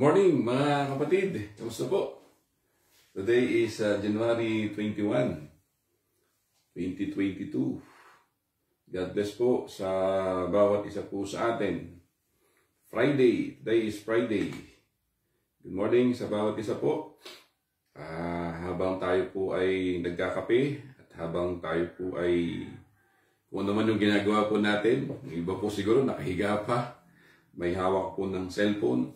Good morning mga kapatid. Kamusta po? Today is uh, January 21, 2022. God bless po sa bawat isa po sa atin. Friday. Today is Friday. Good morning sa bawat isa po. Ah, habang tayo po ay nagkakape at habang tayo po ay kung ano man yung ginagawa po natin, iba po siguro nakahiga pa, may hawak po ng cellphone,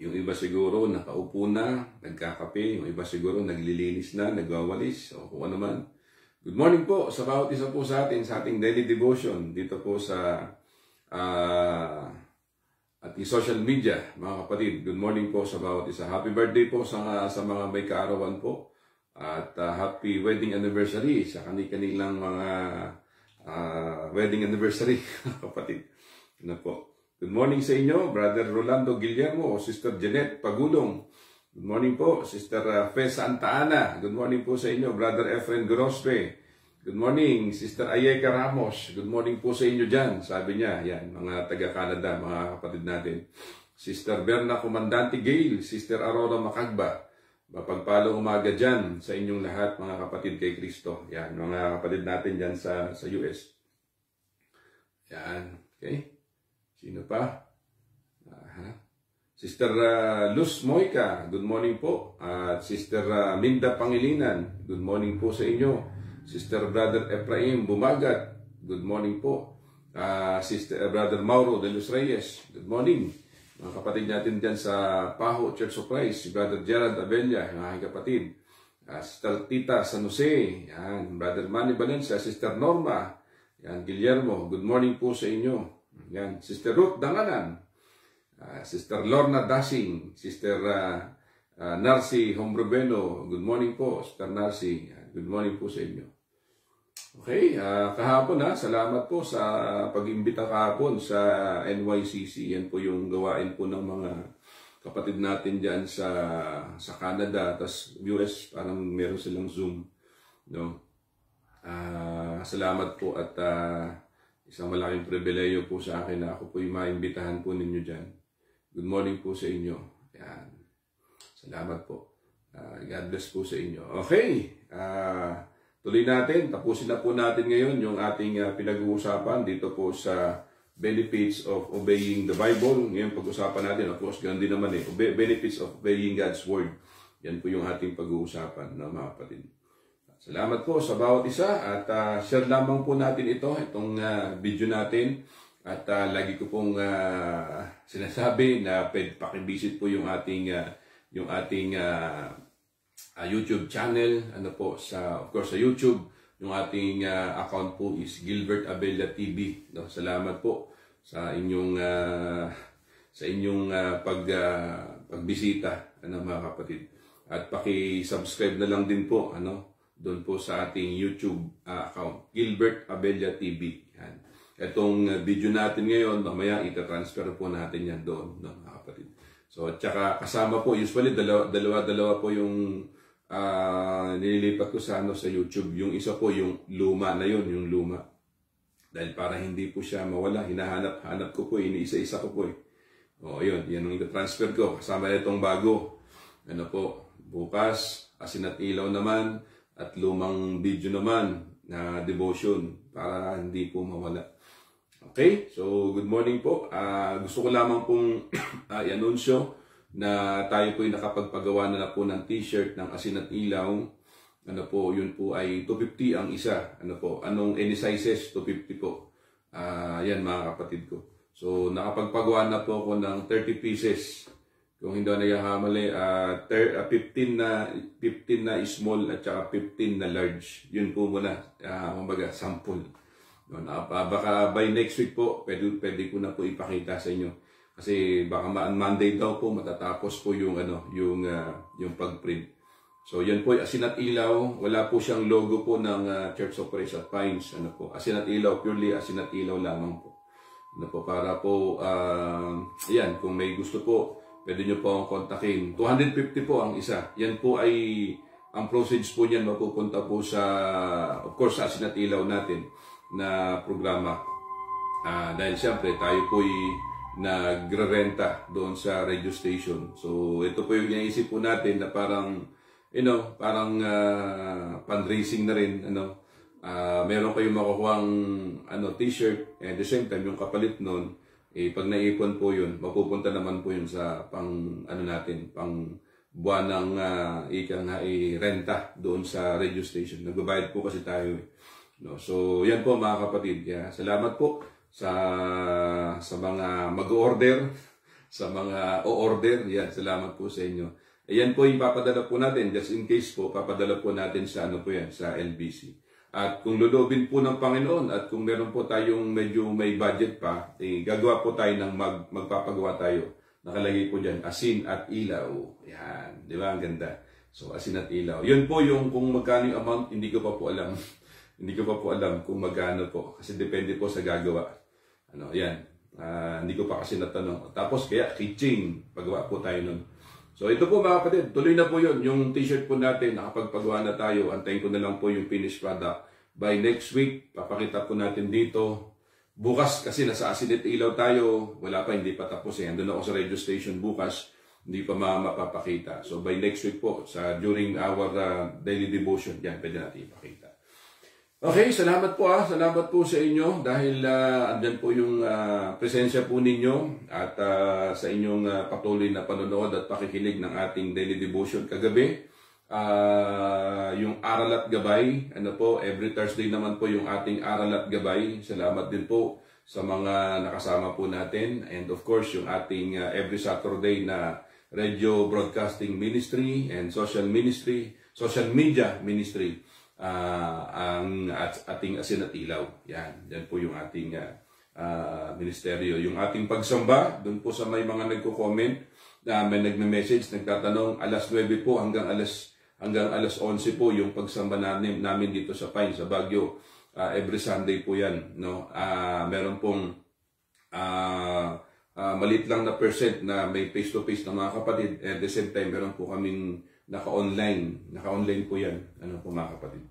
yung iba siguro nakaupo na, nagkakape. Yung iba siguro naglilinis na, nagwawalis, o kung ano man. Good morning po sa bawat isa po sa atin sa ating daily devotion dito po sa uh, ating social media, mga kapatid. Good morning po sa bawat isa. Happy birthday po sa, sa mga may kaarawan po. At uh, happy wedding anniversary sa kanilang mga uh, wedding anniversary, kapatid. Ano po. Good morning sa inyo, Brother Rolando Guillermo o Sister Jeanette Pagulong. Good morning po, Sister uh, Fe Santa Ana. Good morning po sa inyo, Brother Efren Grospe. Good morning, Sister Ayeka Ramos. Good morning po sa inyo dyan. Sabi niya, yan, mga taga-Canada, mga kapatid natin. Sister Berna Comandante Gail, Sister Aurora Makagba. Mapagpalang umaga dyan sa inyong lahat, mga kapatid kay Kristo. Yan, mga kapatid natin dyan sa, sa US. Yan, okay? Sino pa? Aha. Sister uh, Luz Moica, good morning po. At uh, Sister uh, Minda Pangilinan, good morning po sa inyo. Sister Brother Ephraim Bumagat, good morning po. Uh, Sister uh, Brother Mauro de Los Reyes, good morning. Mga kapatid natin dyan sa Paho Church of Christ, si Brother Gerald Abella, aking kapatid. Uh, Sister Tita San Jose, yan. Brother Manny Valencia, Sister Norma, yan. Guillermo, good morning po sa inyo. Yan, Sister Ruth Danganan, uh, Sister Lorna Dasing, Sister uh, uh, Narcy Hombrobeno, good morning po, Sister Narcy, good morning po sa inyo. Okay, uh, kahapon ha, salamat po sa pag-imbita kahapon sa NYCC. Yan po yung gawain po ng mga kapatid natin dyan sa sa Canada, tas US, parang meron silang Zoom. No? Uh, salamat po at uh, Isang malaking pribileyo po sa akin na ako po yung maimbitahan po ninyo dyan. Good morning po sa inyo. Yan. Salamat po. Uh, God bless po sa inyo. Okay. Uh, tuloy natin. Tapusin na po natin ngayon yung ating uh, pinag-uusapan dito po sa benefits of obeying the Bible. Ngayon pag-usapan natin, of course, ganun din naman eh. Benefits of obeying God's Word. Yan po yung ating pag-uusapan, no, mga kapatid. Salamat po sa bawat isa at uh, share lamang po natin ito, itong uh, video natin. At uh, lagi ko pong uh, sinasabi na pwede pakivisit po yung ating uh, yung ating uh, uh, YouTube channel. Ano po sa of course sa YouTube, yung ating uh, account po is Gilbert Abella TV. No, salamat po sa inyong uh, sa inyong uh, pag uh, pagbisita ano mga kapatid. At paki-subscribe na lang din po ano doon po sa ating YouTube uh, account, Gilbert Abella TV. Yan. Itong uh, video natin ngayon, mamaya ita-transfer po natin yan doon, no, mga kapatid. So, at saka kasama po, usually dalawa-dalawa po yung uh, nililipat ko sa, ano, sa YouTube. Yung isa po, yung luma na yun, yung luma. Dahil para hindi po siya mawala, hinahanap-hanap ko po, iniisa-isa ko po eh. O, yun, yan ang transfer ko. Kasama itong bago. Ano po, bukas, asin at ilaw naman, at lumang video naman na devotion para hindi po mawala. Okay, so good morning po. Uh, gusto ko lamang pong uh, i-anunsyo na tayo po ay nakapagpagawa na, na po ng t-shirt ng asin at ilaw. Ano po, yun po ay 250 ang isa. Ano po, anong any sizes? 250 po. Uh, yan mga kapatid ko. So nakapagpagawa na po ako ng 30 pieces kung hindi ako nagkakamali, uh, ter, uh, 15 na 15 na small at saka 15 na large. Yun po muna, uh, kumbaga, sample. No, uh, baka by next week po, pwede, pwede ko na po ipakita sa inyo. Kasi baka Monday daw po matatapos po yung ano, yung uh, yung pag-print. So yan po asin at ilaw, wala po siyang logo po ng uh, Church of Praise at Pines, ano po. Asin at ilaw, purely asin at ilaw lamang po. Ano po para po uh, ayan, kung may gusto po pwede nyo po akong kontakin. 250 po ang isa. Yan po ay, ang proceeds po niyan mapupunta po sa, of course, sa sinatilaw natin na programa. Uh, dahil siyempre, tayo po ay nagrerenta doon sa radio station. So ito po yung iniisip po natin na parang you know, parang uh, fundraising na rin ano. Uh, meron kayong makukuhang ano t-shirt and the same time yung kapalit noon eh pag naipon po yun, mapupunta naman po yun sa pang ano natin, pang buwan ng uh, ika nga i-renta doon sa radio station. Nagbabayad po kasi tayo. Eh. No, so yan po mga kapatid. Yeah, salamat po sa sa mga mag-order, sa mga o-order. Yan, salamat po sa inyo. Ayan po yung papadala po natin, just in case po, papadala po natin sa ano po yan, sa LBC. At kung lulubin po ng Panginoon at kung meron po tayong medyo may budget pa, eh, gagawa po tayo ng mag, magpapagawa tayo. Nakalagay po dyan, asin at ilaw. Yan, di ba? Ang ganda. So, asin at ilaw. Yun po yung kung magkano yung amount, hindi ko pa po alam. hindi ko pa po alam kung magkano po. Kasi depende po sa gagawa. Ano, yan. Uh, hindi ko pa kasi natanong. Tapos kaya keychain, pagawa po tayo nun. So ito po mga kapatid, tuloy na po yun. Yung t-shirt po natin, nakapagpagawa na tayo. Antayin ko na lang po yung finished product. By next week, papakita po natin dito. Bukas kasi nasa Asinet Ilaw tayo. Wala pa, hindi pa tapos eh. Andun ako sa radio station bukas. Hindi pa mapapakita. So by next week po, sa during our uh, daily devotion, yan, pwede natin ipakita. Okay, salamat po ah. Salamat po sa inyo dahil uh, andyan po yung uh, presensya po ninyo at uh, sa inyong uh, patuloy na panonood at pakikinig ng ating daily devotion kagabi. Uh, yung Aral at Gabay, ano po, every Thursday naman po yung ating Aral at Gabay. Salamat din po sa mga nakasama po natin and of course yung ating uh, every Saturday na radio broadcasting ministry and social ministry, social media ministry uh, ang at, ating asin at ilaw. Yan, yan po yung ating uh, uh, ministeryo. Yung ating pagsamba, doon po sa may mga nagko-comment, na uh, may nagme-message, nagtatanong, alas 9 po hanggang alas hanggang alas 11 po yung pagsamba namin, namin dito sa Pine, sa Baguio. Uh, every Sunday po yan. No? Uh, meron pong uh, uh, malit lang na percent na may face-to-face na mga kapatid. At the same time, meron po kaming naka-online. Naka-online po yan. Ano po mga kapatid.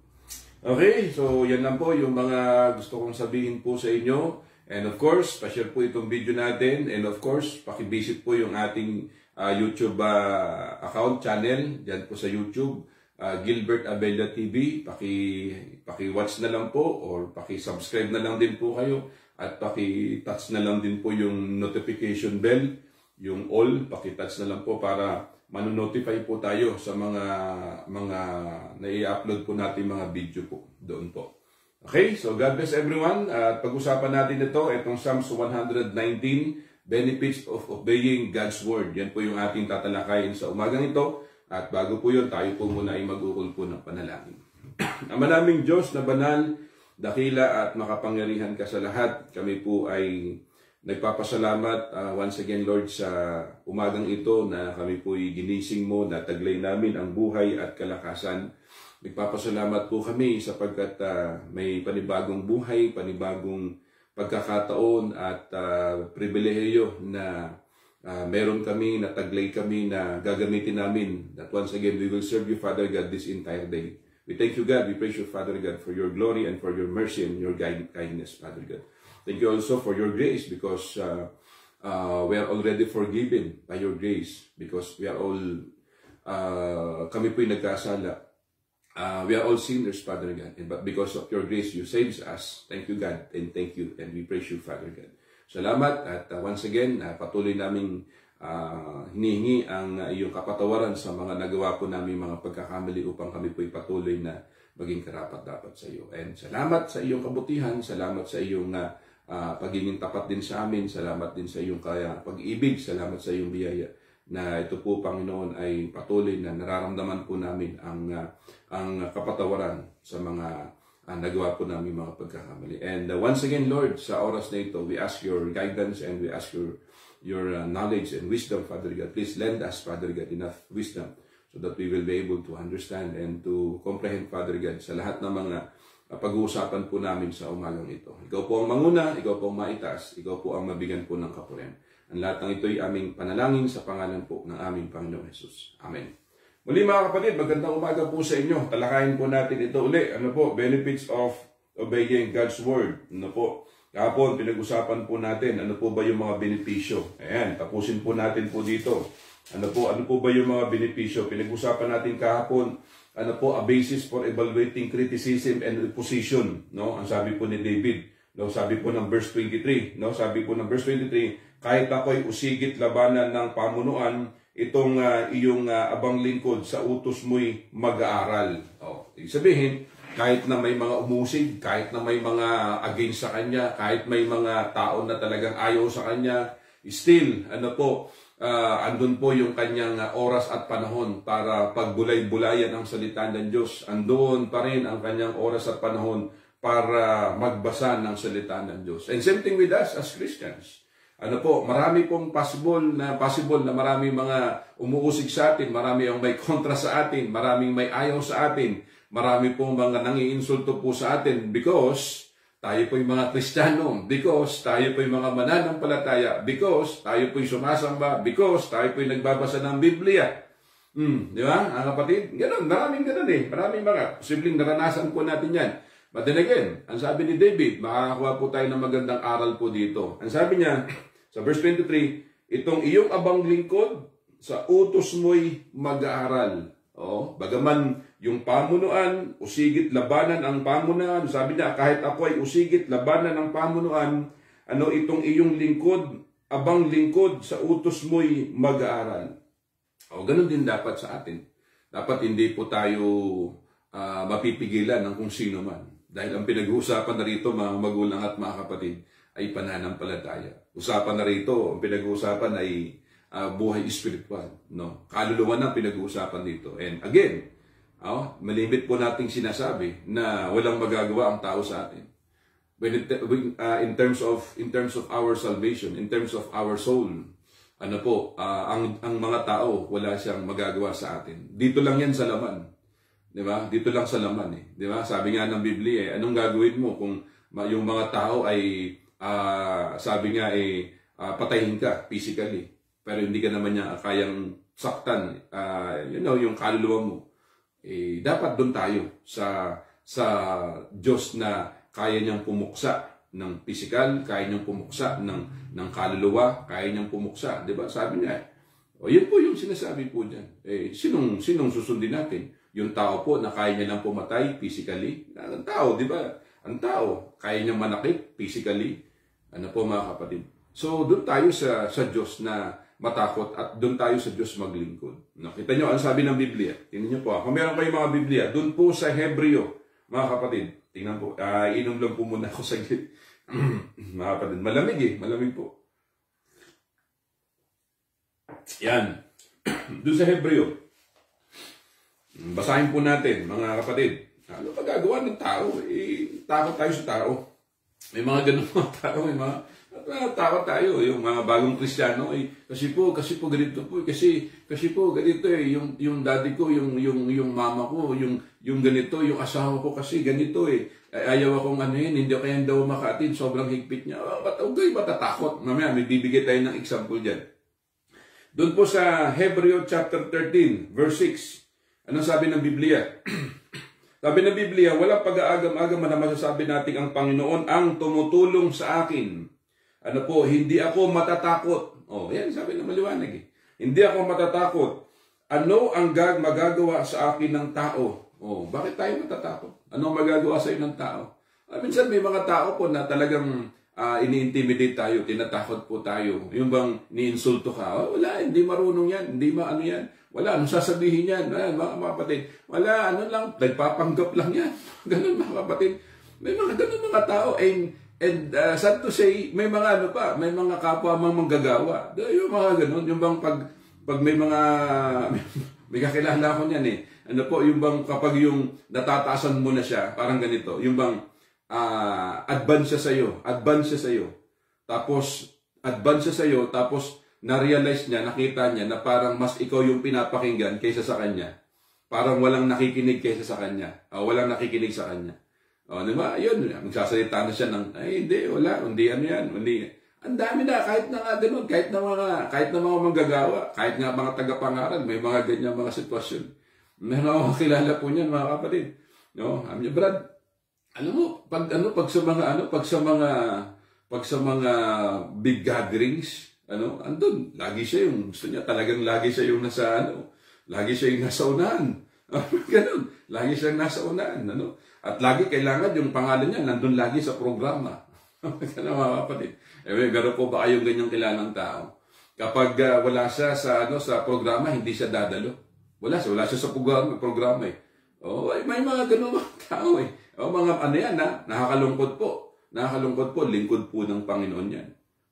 Okay, so yan lang po yung mga gusto kong sabihin po sa inyo. And of course, pa-share po itong video natin. And of course, pakivisit po yung ating uh, YouTube uh, account channel. Diyan po sa YouTube. Uh, Gilbert Abella TV. Paki, paki-watch na lang po or paki-subscribe na lang din po kayo. At paki-touch na lang din po yung notification bell. Yung all, paki-touch na lang po para manonotify po tayo sa mga mga nai-upload po natin mga video po doon po. Okay, so God bless everyone. At pag-usapan natin ito, itong Psalms 119, Benefits of Obeying God's Word. Yan po yung ating tatalakayin sa umagang ito. At bago po yun, tayo po muna ay mag-ukol po ng panalangin. Ama naming Diyos na banal, dakila at makapangyarihan ka sa lahat, kami po ay Nagpapasalamat uh, once again Lord sa umagang ito na kami po'y ginising mo, na taglay namin ang buhay at kalakasan. Nagpapasalamat po kami sapagkat uh, may panibagong buhay, panibagong pagkakataon at uh, pribilehiyo na uh, meron kami, nataglay kami na gagamitin namin. That once again, we will serve you, Father God, this entire day. We thank you, God. We praise you, Father God, for your glory and for your mercy and your kindness, Father God. Thank you also for your grace because uh, uh, we are already forgiven by your grace because we are all, uh, kami po'y nagkasala. Uh, we are all sinners, Father God. And, but because of your grace, you saves us. Thank you, God. And thank you. And we praise you, Father God. Salamat at uh, once again, uh, patuloy naming uh, hinihingi ang uh, iyong kapatawaran sa mga nagawa po namin mga pagkakamali upang kami po'y patuloy na maging karapat dapat sa iyo. And salamat sa iyong kabutihan, salamat sa iyong uh, uh, pagiging tapat din sa amin. Salamat din sa iyong kaya pag-ibig. Salamat sa iyong biyaya na ito po Panginoon ay patuloy na nararamdaman po namin ang uh, ang kapatawaran sa mga uh, nagawa po namin mga pagkakamali. And uh, once again Lord, sa oras na ito, we ask your guidance and we ask your your uh, knowledge and wisdom, Father God. Please lend us, Father God, enough wisdom so that we will be able to understand and to comprehend, Father God, sa lahat ng mga pag-uusapan po namin sa umagang ito. Ikaw po ang manguna, ikaw po ang maitaas, ikaw po ang mabigyan po ng kapurihan. Ang lahat ng ito ay aming panalangin sa pangalan po ng aming Panginoong Jesus. Amen. Muli mga kapatid, magandang umaga po sa inyo. Talakayin po natin ito uli. Ano po? Benefits of obeying God's Word. Ano po? Kahapon, pinag-usapan po natin ano po ba yung mga benepisyo. Ayan, tapusin po natin po dito. Ano po, ano po ba yung mga benepisyo? Pinag-usapan natin kahapon, ano po, a basis for evaluating criticism and opposition. No? Ang sabi po ni David, no? sabi po ng verse 23, no? sabi po ng verse 23, kahit ako'y usigit labanan ng pamunuan, itong uh, iyong uh, abang lingkod sa utos mo'y mag-aaral. Oh, sabihin, kahit na may mga umusig, kahit na may mga against sa kanya, kahit may mga tao na talagang ayaw sa kanya, still, ano po, uh, andun po yung kanyang oras at panahon para pagbulay-bulayan ang salita ng Diyos. Andun pa rin ang kanyang oras at panahon para magbasa ng salita ng Diyos. And same thing with us as Christians. Ano po, marami pong possible na possible na marami mga umuusig sa atin, marami ang may kontra sa atin, maraming may ayaw sa atin, marami pong mga nangiinsulto po sa atin because tayo po'y mga Kristiyano, because tayo po'y mga mananampalataya, because tayo po'y sumasamba, because tayo po'y nagbabasa ng Biblia. Hmm, di ba, ang kapatid? Ganun, maraming ganun eh. Maraming mga, posibleng naranasan po natin yan. But then again, ang sabi ni David, makakakuha po tayo ng magandang aral po dito. Ang sabi niya, sa verse 23, itong iyong abang lingkod, sa utos mo'y mag-aaral. Oh, bagaman yung pamunuan, usigit labanan ang pamunuan. Sabi niya, kahit ako ay usigit labanan ang pamunuan, ano itong iyong lingkod, abang lingkod sa utos mo'y mag-aaral. O, ganun din dapat sa atin. Dapat hindi po tayo uh, mapipigilan ng kung sino man. Dahil ang pinag-uusapan na rito, mga magulang at mga kapatid, ay pananampalataya. Usapan na rito, ang pinag-uusapan ay uh, buhay espiritual. No? Kaluluwa na pinag-uusapan dito. And again, oh, malimit po nating sinasabi na walang magagawa ang tao sa atin. When it, uh, in terms of in terms of our salvation, in terms of our soul, ano po, uh, ang ang mga tao wala siyang magagawa sa atin. Dito lang 'yan sa laman. 'Di ba? Dito lang sa laman eh. 'Di ba? Sabi nga ng Biblia eh, anong gagawin mo kung yung mga tao ay uh, sabi nga eh uh, patayin ka physically pero hindi ka naman niya kayang saktan, uh, you know, yung kaluluwa mo, eh, dapat doon tayo sa sa Diyos na kaya niyang pumuksa ng physical, kaya niyang pumuksa ng, ng kaluluwa, kaya niyang pumuksa. Di ba? Sabi niya, o yun po yung sinasabi po diyan. Eh, sinong, sinong susundin natin? Yung tao po na kaya niya lang pumatay physically? Ang tao, di ba? Ang tao, kaya niya manakit physically. Ano po mga kapatid? So, doon tayo sa, sa Diyos na matakot at doon tayo sa Diyos maglingkod. Nakita nyo, ang sabi ng Biblia. Tingnan nyo po. Kung meron kayong mga Biblia, doon po sa Hebreo, mga kapatid, tingnan po, uh, inom lang po muna ako sa mga kapatid, malamig eh, malamig po. Yan. doon sa Hebreo. Basahin po natin, mga kapatid. Ano pa gagawa ng tao? Eh, takot tayo sa tao. May mga ganun mga tao, may mga Takot tayo, yung mga bagong kristyano, eh, kasi po, kasi po ganito po, kasi, kasi po ganito eh, yung, yung daddy ko, yung, yung, yung mama ko, yung, yung ganito, yung asawa ko kasi ganito eh, ayaw akong ano yun, hindi kaya daw makatid, sobrang higpit niya, oh, ba't okay, matatakot? Mamaya, may bibigay tayo ng example dyan. Doon po sa Hebreo chapter 13, verse 6, anong sabi ng Biblia? sabi ng Biblia, walang pag-aagam-agam na masasabi natin ang Panginoon ang tumutulong sa akin ano po, hindi ako matatakot. Oh, yan sabi ng maliwanag eh. Hindi ako matatakot. Ano ang gag magagawa sa akin ng tao? Oh, bakit tayo matatakot? Ano ang magagawa sa ng tao? Ah, minsan may mga tao po na talagang uh, ini-intimidate tayo, tinatakot po tayo. Yung bang niinsulto ka, oh, wala, hindi marunong yan, hindi maano yan. Wala, anong sasabihin yan? Ah, mga kapatid, wala, ano lang, nagpapanggap lang yan. Ganun mga kapatid. May mga ganun mga tao, and And uh, sad to say, may mga ano pa, may mga kapwa mang manggagawa. Yung mga ganun, yung bang pag, pag may mga, may kakilala ko niyan eh. Ano po, yung bang kapag yung natataasan mo na siya, parang ganito, yung bang uh, advance siya sa'yo, advance siya sa'yo. Tapos, advance siya sa'yo, tapos na-realize niya, nakita niya na parang mas ikaw yung pinapakinggan kaysa sa kanya. Parang walang nakikinig kaysa sa kanya. Uh, walang nakikinig sa kanya. O, di ba? Yun, magsasalita na siya ng, ay, hindi, wala, hindi ano yan, hindi. Ang dami na, kahit na nga ganun, kahit na mga, kahit na mga manggagawa, kahit nga mga tagapangaral, may mga ganyan mga sitwasyon. Meron ako kilala po niyan, mga kapatid. No, alam niyo, Brad, alam mo, pag ano, pag sa mga ano, pag sa mga pag sa mga big gatherings, ano, andun, lagi siya yung, gusto niya talagang lagi siya yung nasa, ano, lagi siya yung nasa unahan. Ganun, lagi siya nasa unahan, ano. At lagi kailangan yung pangalan niya, nandun lagi sa programa. Ganun mga kapatid. Eh, meron po ba kayong ganyang kilalang tao? Kapag uh, wala siya sa, ano, sa programa, hindi siya dadalo. Wala siya, wala siya sa programa, programa eh. Oh, may mga ganun mga tao eh. O mga ano yan ha, nakakalungkot po. Nakakalungkot po, lingkod po ng Panginoon yan.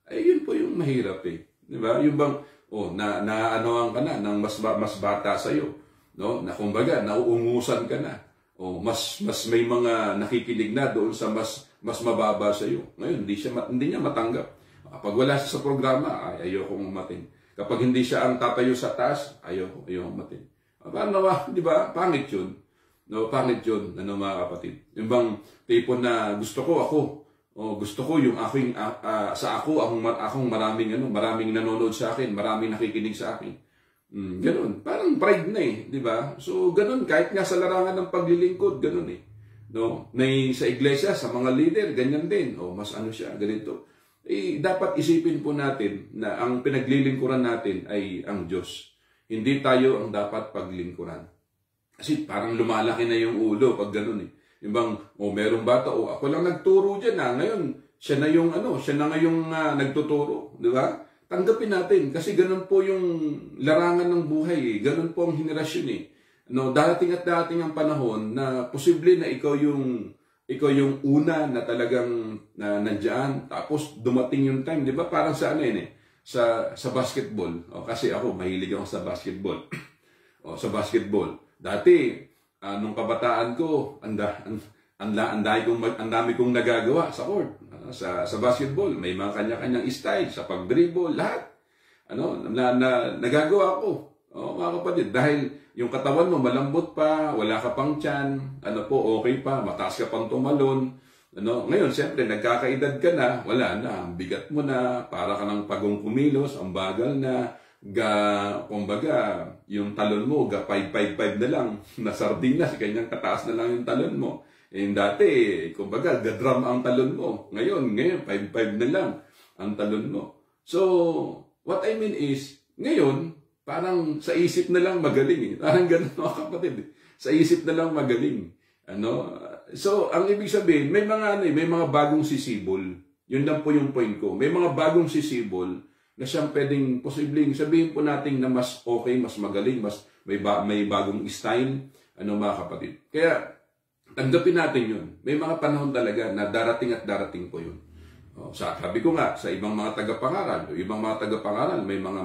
Ay, yun po yung mahirap eh. Di ba? Yung bang, oh, na, naanoan ka na ng mas, mas bata sa'yo. No? Na kumbaga, nauungusan ka na. O mas, mas may mga nakikinig na doon sa mas, mas mababa sa iyo. Ngayon, hindi, siya, hindi niya matanggap. Kapag wala siya sa programa, ay ayokong umatin. Kapag hindi siya ang tatayo sa taas, ayoko, ayoko umatin. Paano ba? Di ba? Pangit yun. No, pangit yun, ano mga kapatid. Yung bang tipo na gusto ko ako, o gusto ko yung aking uh, uh, sa ako akong akong maraming ano, maraming nanonood sa akin, maraming nakikinig sa akin. Mm, ganun. Parang pride na eh, di ba? So ganun kahit nga sa larangan ng paglilingkod, ganun eh. No? Na sa iglesia, sa mga leader, ganyan din. O mas ano siya, ganito. Eh, dapat isipin po natin na ang pinaglilingkuran natin ay ang Diyos. Hindi tayo ang dapat paglingkuran. Kasi parang lumalaki na yung ulo pag ganun eh. Yung bang, oh, merong bata, oh, ako lang nagturo dyan na. Ah. Ngayon, siya na yung, ano, siya na ngayong uh, nagtuturo. Di ba? Tanggapin natin. Kasi ganun po yung larangan ng buhay eh. Ganun po ang henerasyon eh. No, darating at darating ang panahon na posible na ikaw yung ikaw yung una na talagang na nandiyan tapos dumating yung time, 'di ba? Parang sa ano eh sa sa basketball. O kasi ako mahilig ako sa basketball. o sa basketball. Dati, uh, nung kabataan ko, anda, ang, ang, ang, dami kong, ang dami kong nagagawa sa court. Sa, sa basketball, may mga kanya-kanyang style, sa pag-dribble, lahat. Ano, na, na, nagagawa ko. Oh, mga kapatid, dahil yung katawan mo malambot pa, wala ka pang tiyan, ano po, okay pa, mataas ka pang tumalon. Ano, ngayon, siyempre, nagkakaedad ka na, wala na, ang bigat mo na, para ka ng pagong kumilos, ang bagal na, ga, kumbaga, yung talon mo, ga 555 na lang, na sardinas, kanyang kataas na lang yung talon mo. Eh, dati, kumbaga, ga-drum ang talon mo. Ngayon, ngayon, 55 na lang ang talon mo. So, what I mean is, ngayon, parang sa isip na lang magaling eh. Parang ganun mga kapatid. Eh. Sa isip na lang magaling. Ano? So, ang ibig sabihin, may mga ano, eh, may mga bagong sisibol. Yun lang po yung point ko. May mga bagong sisibol na siyang pwedeng posibleng sabihin po natin na mas okay, mas magaling, mas may, ba, may bagong style, ano mga kapatid. Kaya tanggapin natin yun. May mga panahon talaga na darating at darating po yun. O, sa, sabi ko nga, sa ibang mga tagapangaral, o ibang mga tagapangaral, may mga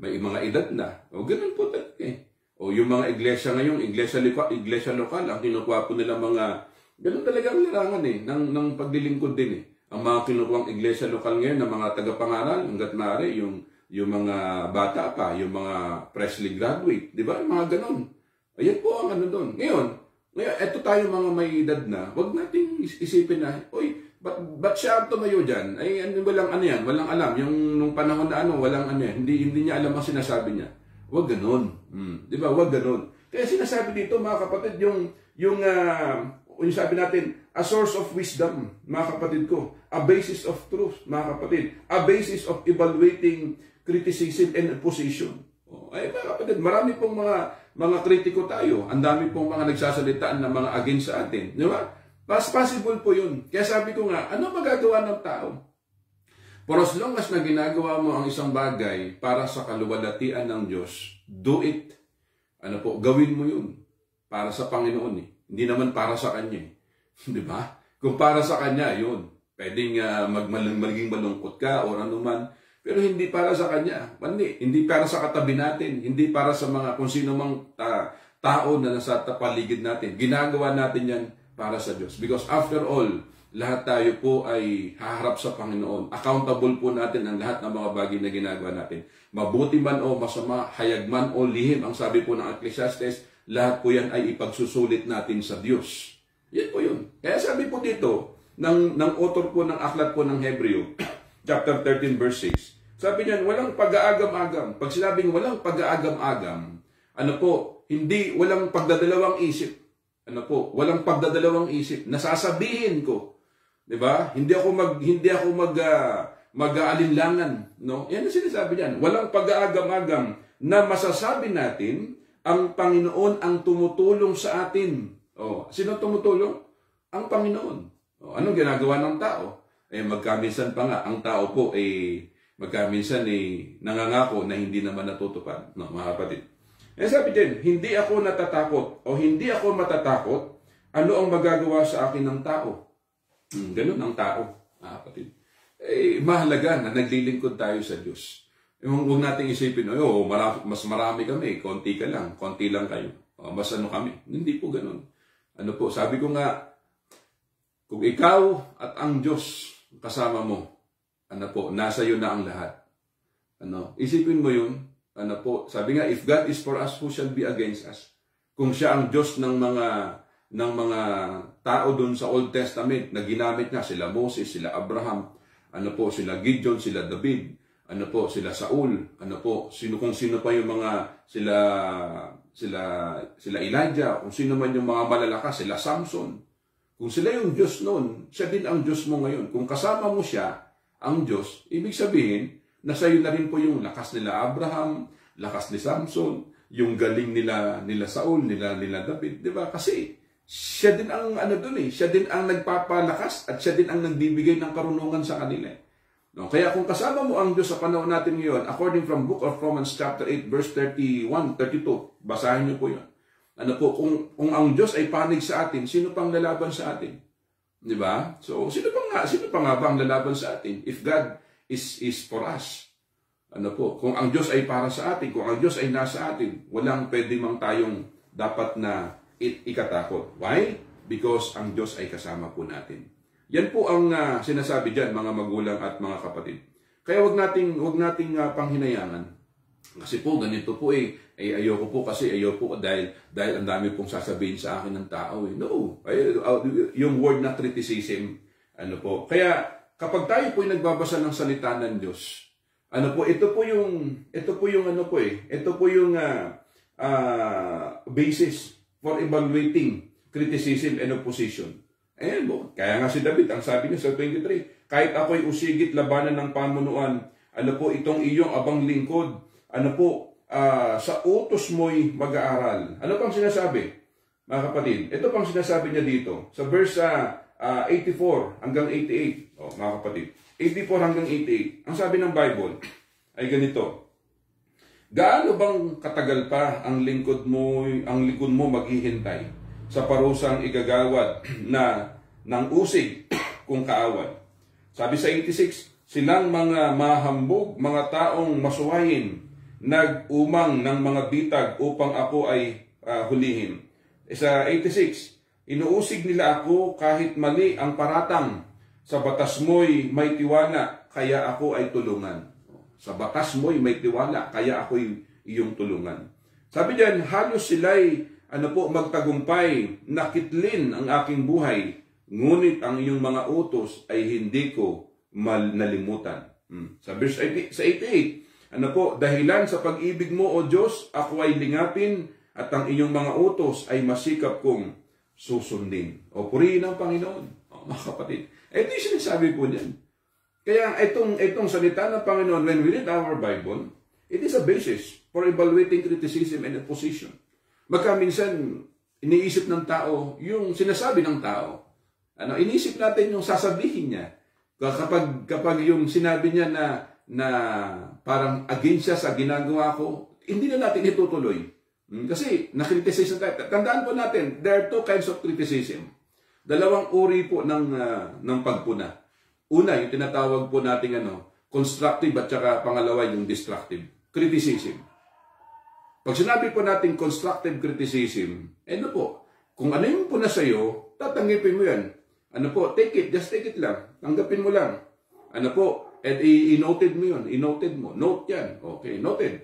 may mga edad na. O ganun po talaga eh. O yung mga iglesia ngayon, iglesia, iglesia lokal, ang kinukuha po nila mga, ganun talaga ang larangan eh, ng, ng paglilingkod din eh ang mga kinukuhang iglesia lokal ngayon ng mga tagapangaral, hanggat maaari, yung, yung mga bata pa, yung mga freshly graduate, di ba? Mga ganun. Ayan po ang ano doon. Ngayon, ngayon, eto tayo mga may edad na, wag nating isipin na, oy, ba't, ba't siya tumayo dyan? Ay, ano, walang ano yan, walang alam. Yung nung panahon na ano, walang ano yan, hindi, hindi niya alam ang sinasabi niya. Wag ganun. Hmm. Di ba? Wag ganun. Kaya sinasabi dito, mga kapatid, yung, yung, uh, yung sabi natin, a source of wisdom, mga kapatid ko, a basis of truth, mga kapatid, a basis of evaluating criticism and opposition. Oh, ay mga kapatid, marami pong mga mga kritiko tayo. Ang dami pong mga nagsasalitaan na mga against sa atin. Di ba? Mas possible po yun. Kaya sabi ko nga, ano magagawa ng tao? For as long as na ginagawa mo ang isang bagay para sa kaluwalhatian ng Diyos, do it. Ano po, gawin mo yun. Para sa Panginoon eh. Hindi naman para sa Kanya eh. Di ba? Kung para sa Kanya, yun. Pwedeng uh, magmalang maging malungkot ka o ano man. Pero hindi para sa Kanya. Hindi. Hindi para sa katabi natin. Hindi para sa mga kung sino mang ta- tao na nasa paligid natin. Ginagawa natin yan para sa Diyos. Because after all, lahat tayo po ay haharap sa Panginoon. Accountable po natin ang lahat ng mga bagay na ginagawa natin. Mabuti man o masama, hayag man o lihim, ang sabi po ng Ecclesiastes, lahat po yan ay ipagsusulit natin sa Diyos. Yan po yun. Kaya sabi po dito, ng, ng author po ng aklat po ng Hebreo, chapter 13 verse 6, sabi niyan, walang pag-aagam-agam. Pag sinabing walang pag-aagam-agam, ano po, hindi, walang pagdadalawang isip. Ano po, walang pagdadalawang isip. Nasasabihin ko 'Di ba? Hindi ako mag hindi ako mag uh, mag-aalinlangan, no? Yan ang sinasabi diyan. Walang pag-aagam-agam na masasabi natin ang Panginoon ang tumutulong sa atin. Oh, sino tumutulong? Ang Panginoon. Oh, anong ginagawa ng tao? Eh magkaminsan pa nga ang tao po eh magkaminsan eh nangangako na hindi naman natutupad, no, mga kapatid. Eh sabi din, hindi ako natatakot o hindi ako matatakot ano ang magagawa sa akin ng tao. Hmm, ganun ang tao, mga kapatid. Eh, mahalaga na naglilingkod tayo sa Diyos. Yung, huwag nating isipin, oh, marami, mas marami kami, konti ka lang, konti lang kayo. O, mas ano kami. Hindi po ganun. Ano po, sabi ko nga, kung ikaw at ang Diyos kasama mo, ano po, nasa iyo na ang lahat. Ano, isipin mo yun, ano po, sabi nga, if God is for us, who shall be against us? Kung siya ang Diyos ng mga ng mga tao doon sa Old Testament na ginamit niya, sila Moses, sila Abraham, ano po, sila Gideon, sila David, ano po, sila Saul, ano po, sino kung sino pa yung mga sila sila sila Elijah, kung sino man yung mga malalakas, sila Samson. Kung sila yung Diyos noon, siya din ang Diyos mo ngayon. Kung kasama mo siya, ang Diyos, ibig sabihin, nasa iyo na rin po yung lakas nila Abraham, lakas ni Samson, yung galing nila nila Saul, nila nila David, 'di ba? Kasi siya din ang ano doon eh, siya din ang nagpapalakas at siya din ang nagbibigay ng karunungan sa kanila. Eh. No, kaya kung kasama mo ang Diyos sa panahon natin ngayon, according from Book of Romans chapter 8 verse 31, 32, basahin niyo po 'yon. Ano po, kung, kung ang Diyos ay panig sa atin, sino pang lalaban sa atin? 'Di ba? So, sino pa nga, sino pa nga ba ang lalaban sa atin? If God is, is for us. Ano po, kung ang Diyos ay para sa atin, kung ang Diyos ay nasa atin, walang pwede mang tayong dapat na ikatakot. Why? Because ang Diyos ay kasama po natin. Yan po ang uh, sinasabi diyan mga magulang at mga kapatid. Kaya wag nating wag nating uh, panghinayangan. Kasi po ganito po eh, ay ayoko po kasi ayoko po dahil dahil ang dami pong sasabihin sa akin ng tao eh. No, ay, uh, yung word na criticism ano po. Kaya kapag tayo po ay nagbabasa ng salita ng Diyos, ano po, ito po yung, ito po yung ano po eh, ito po yung uh, uh, basis for evaluating criticism and opposition. Ayan po, kaya nga si David, ang sabi niya sa 23, kahit ako'y usigit labanan ng pamunuan, ano po itong iyong abang lingkod, ano po, uh, sa utos mo'y mag-aaral. Ano pang sinasabi? Mga kapatid, ito pang sinasabi niya dito, sa verse uh, uh, 84 hanggang 88. Oh, mga kapatid. 84 hanggang 88. Ang sabi ng Bible ay ganito. Gaano bang katagal pa ang lingkod mo, ang lingkod mo maghihintay sa parusang igagawad na ng usig kung kaawad? Sabi sa 86, silang mga mahambog, mga taong masuwayin, nag-umang ng mga bitag upang ako ay uh, hulihin. Sa 86, Inuusig nila ako kahit mali ang paratang. Sa batas mo'y may tiwala, kaya ako ay tulungan. Sa batas mo'y may tiwala, kaya ako iyong tulungan. Sabi diyan, halos sila'y ano po, magtagumpay, nakitlin ang aking buhay, ngunit ang iyong mga utos ay hindi ko mal nalimutan. Hmm. Sa verse 88, sa 88, ano po, dahilan sa pag-ibig mo, O Diyos, ako ay lingapin at ang iyong mga utos ay masikap kong susundin. O purihin ang Panginoon. O, mga kapatid. Ito yung sinasabi po niyan. Kaya itong, itong salita ng Panginoon, when we read our Bible, it is a basis for evaluating criticism and opposition. Magka minsan, iniisip ng tao yung sinasabi ng tao. Ano, iniisip natin yung sasabihin niya. Kapag, kapag yung sinabi niya na, na parang against siya sa ginagawa ko, hindi na natin itutuloy. Hmm, kasi na-criticize tayo. Tandaan po natin, there are two kinds of criticism. Dalawang uri po ng, uh, ng pagpuna. Una, yung tinatawag po natin ano, constructive at saka pangalawa yung destructive. Criticism. Pag sinabi po natin constructive criticism, eh ano po, kung ano yung puna sa'yo, tatanggipin mo yan. Ano po, take it, just take it lang. Tanggapin mo lang. Ano po, at i-noted mo yun, i-noted mo. Note yan. Okay, noted.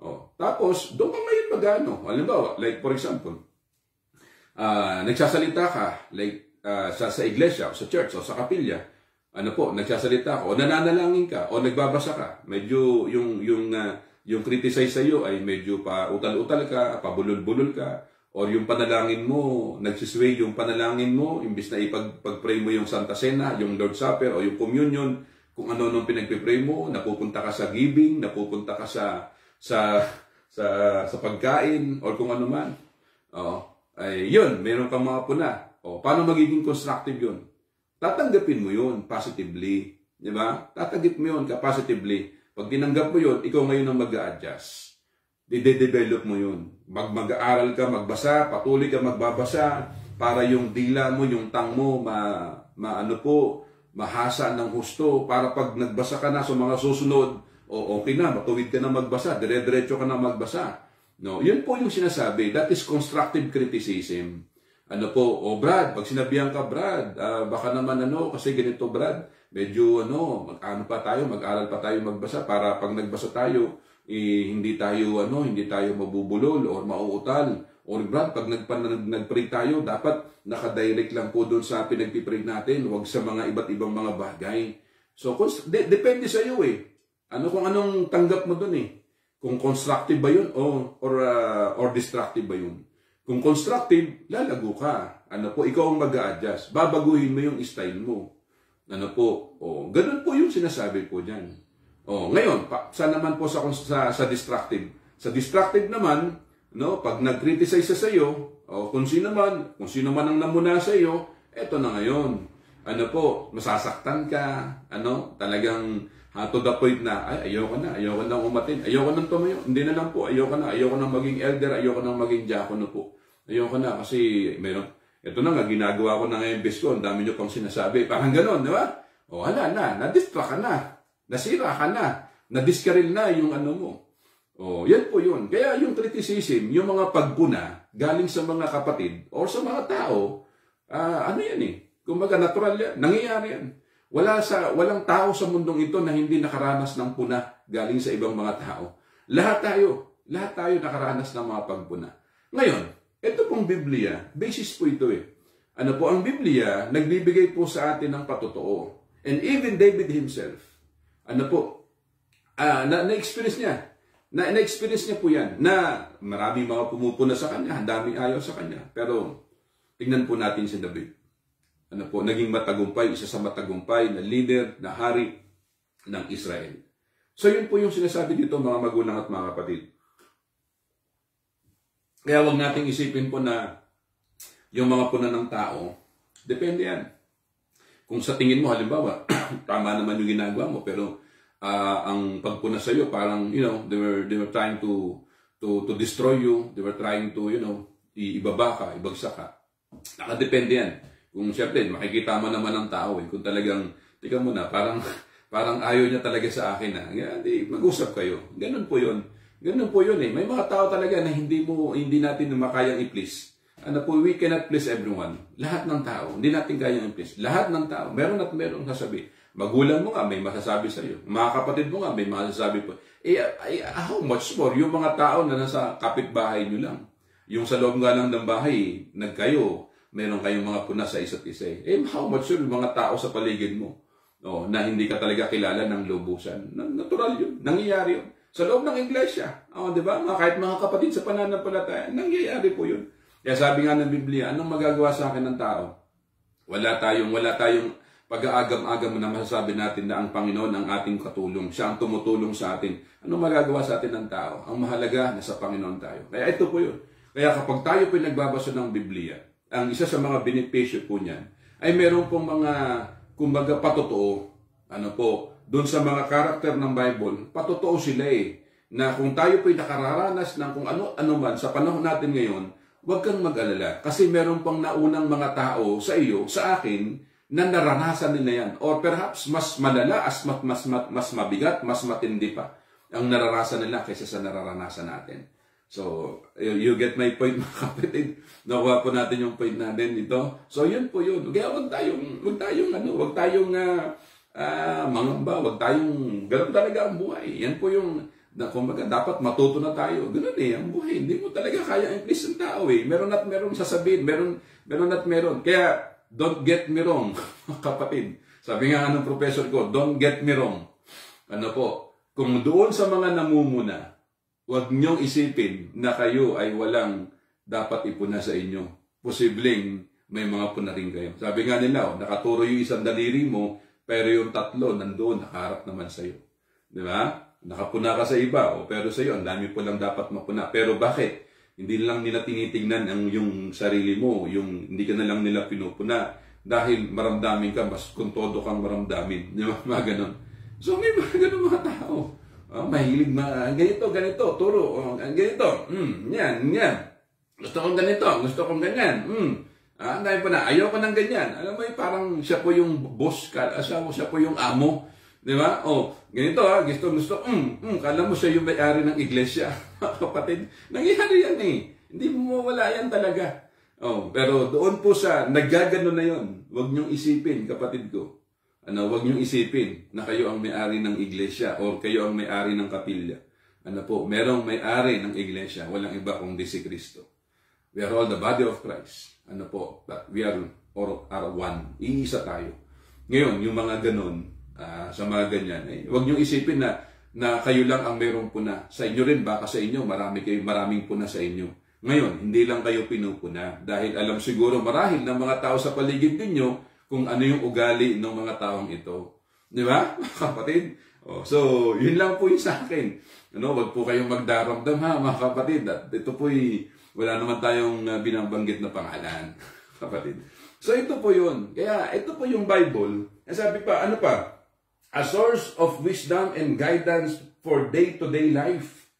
Oh. Tapos, doon ka ngayon magano. Halimbawa, like for example, uh, nagsasalita ka, like uh, sa, sa iglesia, o sa church, o sa kapilya, ano po, nagsasalita ka, o nananalangin ka, o nagbabasa ka, medyo yung, yung, uh, yung criticize sa iyo ay medyo pa utal-utal ka, pabulol-bulol ka, or yung panalangin mo, nagsisway yung panalangin mo, imbis na ipag-pray mo yung Santa Cena, yung Lord Supper, o yung Communion, kung ano nung pinagpipray mo, napupunta ka sa giving, napupunta ka sa sa sa sa pagkain or kung ano man. Oh, ay yun, meron kang mga puna. Oh, paano magiging constructive yun? Tatanggapin mo yun positively, di ba? Tatanggap mo yun ka positively. Pag tinanggap mo yun, ikaw ngayon ang mag-a-adjust i-develop mo yun. Mag mag-aaral ka, magbasa, patuloy ka magbabasa para yung dila mo, yung tang mo, ma, ma ano po, mahasa ng husto para pag nagbasa ka na sa mga susunod, o okay na, matuwid ka na magbasa, dire-diretso ka na magbasa. No, yun po yung sinasabi. That is constructive criticism. Ano po, o oh, Brad, pag sinabihan ka, Brad, uh, baka naman ano, kasi ganito, Brad, medyo ano, mag-ano pa tayo, mag-aral pa tayo magbasa para pag nagbasa tayo, eh, hindi tayo ano, hindi tayo mabubulol or mauutal. Or brad, pag nagpan nag-pray tayo, dapat naka-direct lang po doon sa pinagpipray natin, wag sa mga iba't ibang mga bagay. So, de- depende sa iyo eh. Ano kung anong tanggap mo doon eh. Kung constructive ba yun o, or, uh, or destructive ba yun. Kung constructive, lalago ka. Ano po, ikaw ang mag adjust Babaguhin mo yung style mo. Ano po, o, ganun po yung sinasabi ko dyan. Oh, ngayon, pa, sa naman po sa, sa, sa destructive. Sa destructive naman, no, pag nag-criticize sa iyo, o kung sino man, kung sino man ang namuna sa iyo, eto na ngayon. Ano po, masasaktan ka, ano, talagang ha, to the point na, ay, ayoko na, ayoko na umatin, ayoko nang tumayo, hindi na lang po, ayoko na, ayoko nang maging elder, ayoko nang maging diakono po. Ayoko na kasi meron, ito na nga, ginagawa ko na ngayon best ang dami nyo pang sinasabi, parang ganon, di ba? O, wala na, na-distract ka na. Nasira ka na. Nadiskaril na yung ano mo. Oh, yan po yun. Kaya yung criticism, yung mga pagpuna galing sa mga kapatid or sa mga tao, uh, ano yan eh? Kumbaga natural yan. Nangyayari yan. Wala sa walang tao sa mundong ito na hindi nakaranas ng puna galing sa ibang mga tao. Lahat tayo, lahat tayo nakaranas ng mga pagpuna. Ngayon, ito pong Biblia, basis po ito eh. Ano po ang Biblia, nagbibigay po sa atin ng patotoo. And even David himself, ano po, uh, na, na-experience niya. Na, na-experience niya po yan na maraming mga pumupuna sa kanya, daming ayaw sa kanya. Pero tingnan po natin si David. Ano po, naging matagumpay, isa sa matagumpay na leader, na hari ng Israel. So yun po yung sinasabi dito mga magulang at mga kapatid. Kaya wag nating isipin po na yung mga puna ng tao, depende yan. Kung sa tingin mo, halimbawa, tama naman yung ginagawa mo, pero uh, ang pagpuna sa iyo parang you know they were they were trying to to to destroy you they were trying to you know ibaba ka ibagsak ka nakadepende yan kung syempre makikita mo naman ng tao eh kung talagang tika mo na parang parang ayaw niya talaga sa akin na ah. di mag-usap kayo ganun po yun ganun po yun eh may mga tao talaga na hindi mo hindi natin makayang i-please ano po, we cannot please everyone. Lahat ng tao, hindi natin kayang i-please. Lahat ng tao, meron at meron sasabi. Magulang mo nga, may masasabi sa iyo. Mga kapatid mo nga, may masasabi po. Eh, eh, how much more? Yung mga tao na nasa kapitbahay nyo lang. Yung sa loob nga lang ng bahay, nagkayo, meron kayong mga puna sa isa't isa. Eh, how much more yung mga tao sa paligid mo? Oh, na hindi ka talaga kilala ng lubusan. Natural yun. Nangyayari yun. Sa loob ng iglesia. Oh, di ba? Kahit mga kapatid sa pananampalataya, nangyayari po yun. Kaya sabi nga ng Biblia, anong magagawa sa akin ng tao? Wala tayong, wala tayong pag-aagam-agam na masasabi natin na ang Panginoon ang ating katulong. Siya ang tumutulong sa atin. Ano magagawa sa atin ng tao? Ang mahalaga na sa Panginoon tayo. Kaya ito po yun. Kaya kapag tayo po nagbabasa ng Biblia, ang isa sa mga benepisyo po niyan, ay meron pong mga, kumbaga, patotoo, ano po, doon sa mga karakter ng Bible, patotoo sila eh, na kung tayo po'y nakararanas ng kung ano-ano man sa panahon natin ngayon, huwag kang mag-alala. Kasi meron pang naunang mga tao sa iyo, sa akin, na naranasan nila yan. Or perhaps mas malala, as mas, mas, mas, mas mabigat, mas matindi pa ang naranasan nila kaysa sa nararanasan natin. So, you, get my point mga kapatid. Nakuha po natin yung point natin dito. So, yun po yun. Kaya wag tayong, wag tayong, ano, wag tayong uh, uh, mangamba, wag tayong, ganun talaga ang buhay. Yan po yung, na kumbaga dapat matuto na tayo. Ganun eh, ang buhay. Hindi mo talaga kaya i-please ang tao eh. Meron at meron sasabihin, meron, meron at meron. Kaya, Don't get me wrong, kapatid. Sabi nga ng professor ko, don't get me wrong. Ano po, kung doon sa mga namumuna, huwag niyong isipin na kayo ay walang dapat ipuna sa inyo. Posibleng may mga puna rin kayo. Sabi nga nila, oh, nakaturo yung isang daliri mo, pero yung tatlo nandoon, nakaharap naman sa iyo. Di ba? Nakapuna ka sa iba, oh, pero sa iyo, ang dami po lang dapat mapuna. Pero bakit? Hindi lang nila tinitignan ang yung sarili mo, yung hindi ka na lang nila pinupuna. Dahil maramdamin ka, mas kung todo kang maramdamin. Di ba? Mga ganon. So may mga ganon mga tao. Oh, mahilig ma ganito, ganito, turo, oh, ganito, mm, yan, yan. Gusto kong ganito, gusto kong ganyan. Mm. Ah, dahil pa na, ayaw ko ng ganyan. Alam mo, parang siya po yung boss, asawa siya po yung amo. Di ba? Oh, ganito ha, ah, gusto, gusto, mm, mm, kala mo siya yung may-ari ng iglesia. Kapatid, nangyayari yan eh. Hindi mo mawala yan talaga. Oh, pero doon po sa naggagano na yon, huwag niyong isipin, kapatid ko. Ano, wag niyong isipin na kayo ang may-ari ng iglesia or kayo ang may-ari ng kapilya. Ano po, merong may-ari ng iglesia, walang iba kundi si Kristo. We are all the body of Christ. Ano po, we are, or, are one. Iisa tayo. Ngayon, yung mga ganun, uh, sa mga ganyan, eh, wag niyong isipin na na kayo lang ang mayroong puna. Sa inyo rin, baka sa inyo, marami kayo, maraming puna sa inyo. Ngayon, hindi lang kayo pinupuna dahil alam siguro marahil ng mga tao sa paligid ninyo kung ano yung ugali ng mga taong ito. Di ba, kapatid? Oh, so, yun lang po yung sa akin. Ano, wag po kayong magdaramdam ha, mga kapatid. At ito po wala naman tayong uh, binabanggit na pangalan, kapatid. So, ito po yun. Kaya, ito po yung Bible. Eh, sabi pa, ano pa? A source of wisdom and guidance for day-to-day life.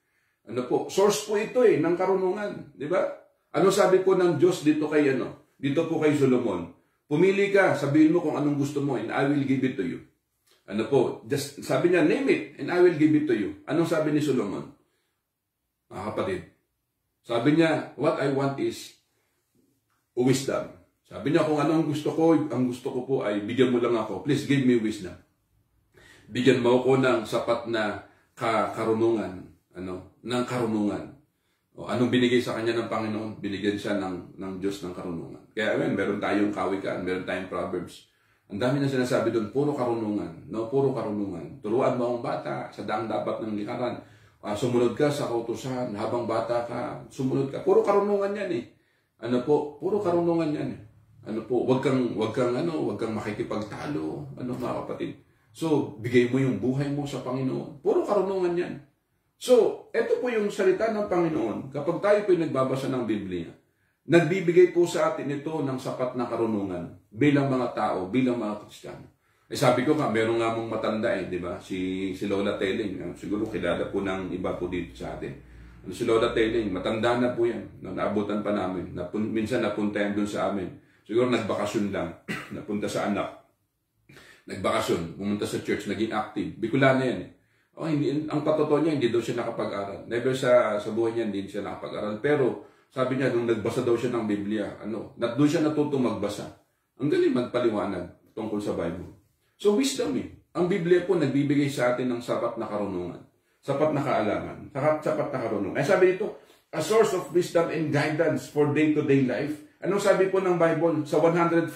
Ano po? Source po ito eh, ng karunungan. Di ba? Ano sabi po ng Diyos dito kay ano? Dito po kay Solomon. Pumili ka, sabihin mo kung anong gusto mo and I will give it to you. Ano po, just, sabi niya, name it and I will give it to you. Anong sabi ni Solomon? Mga kapatid, sabi niya, what I want is wisdom. Sabi niya, kung anong gusto ko, ang gusto ko po ay bigyan mo lang ako. Please give me wisdom. Bigyan mo ako ng sapat na karunungan, ano, ng karunungan. O, anong binigay sa kanya ng Panginoon? Binigyan siya ng, ng Diyos ng karunungan. Kaya amen, meron tayong kawikaan, meron tayong proverbs. Ang dami na sinasabi doon, puro karunungan. No, puro karunungan. Turuan mo ang bata sa daang dapat ng likaran. Uh, sumunod ka sa kautusan, habang bata ka, sumunod ka. Puro karunungan yan eh. Ano po? Puro karunungan yan eh. Ano po? Wag kang, wag kang, ano, wag kang makikipagtalo. Ano mga kapatid? So, bigay mo yung buhay mo sa Panginoon. Puro karunungan yan. So, ito po yung salita ng Panginoon kapag tayo po nagbabasa ng Biblia. Nagbibigay po sa atin ito ng sapat na karunungan bilang mga tao, bilang mga Kristiyano. Eh sabi ko nga, meron nga mong matanda eh, di ba? Si, si Lola Telling, ah, siguro kilala po ng iba po dito sa atin. Ano si Lola Telling, matanda na po yan. Naabutan pa namin. Napun, minsan napunta yan doon sa amin. Siguro nagbakasyon lang. napunta sa anak. Nagbakasyon, pumunta sa church, naging active. Bicolana yan eh. Oh, hindi, ang patotoo niya, hindi daw siya nakapag-aral. Never sa, sa buhay niya, hindi siya nakapag-aral. Pero, sabi niya, nung nagbasa daw siya ng Biblia, ano, na, doon siya natutong magbasa. Ang galing magpaliwanag tungkol sa Bible. So, wisdom eh. Ang Biblia po nagbibigay sa atin ng sapat na karunungan. Sapat na kaalaman. Sapat, na karunungan. Eh, sabi dito, a source of wisdom and guidance for day-to-day life. Anong sabi po ng Bible sa 105?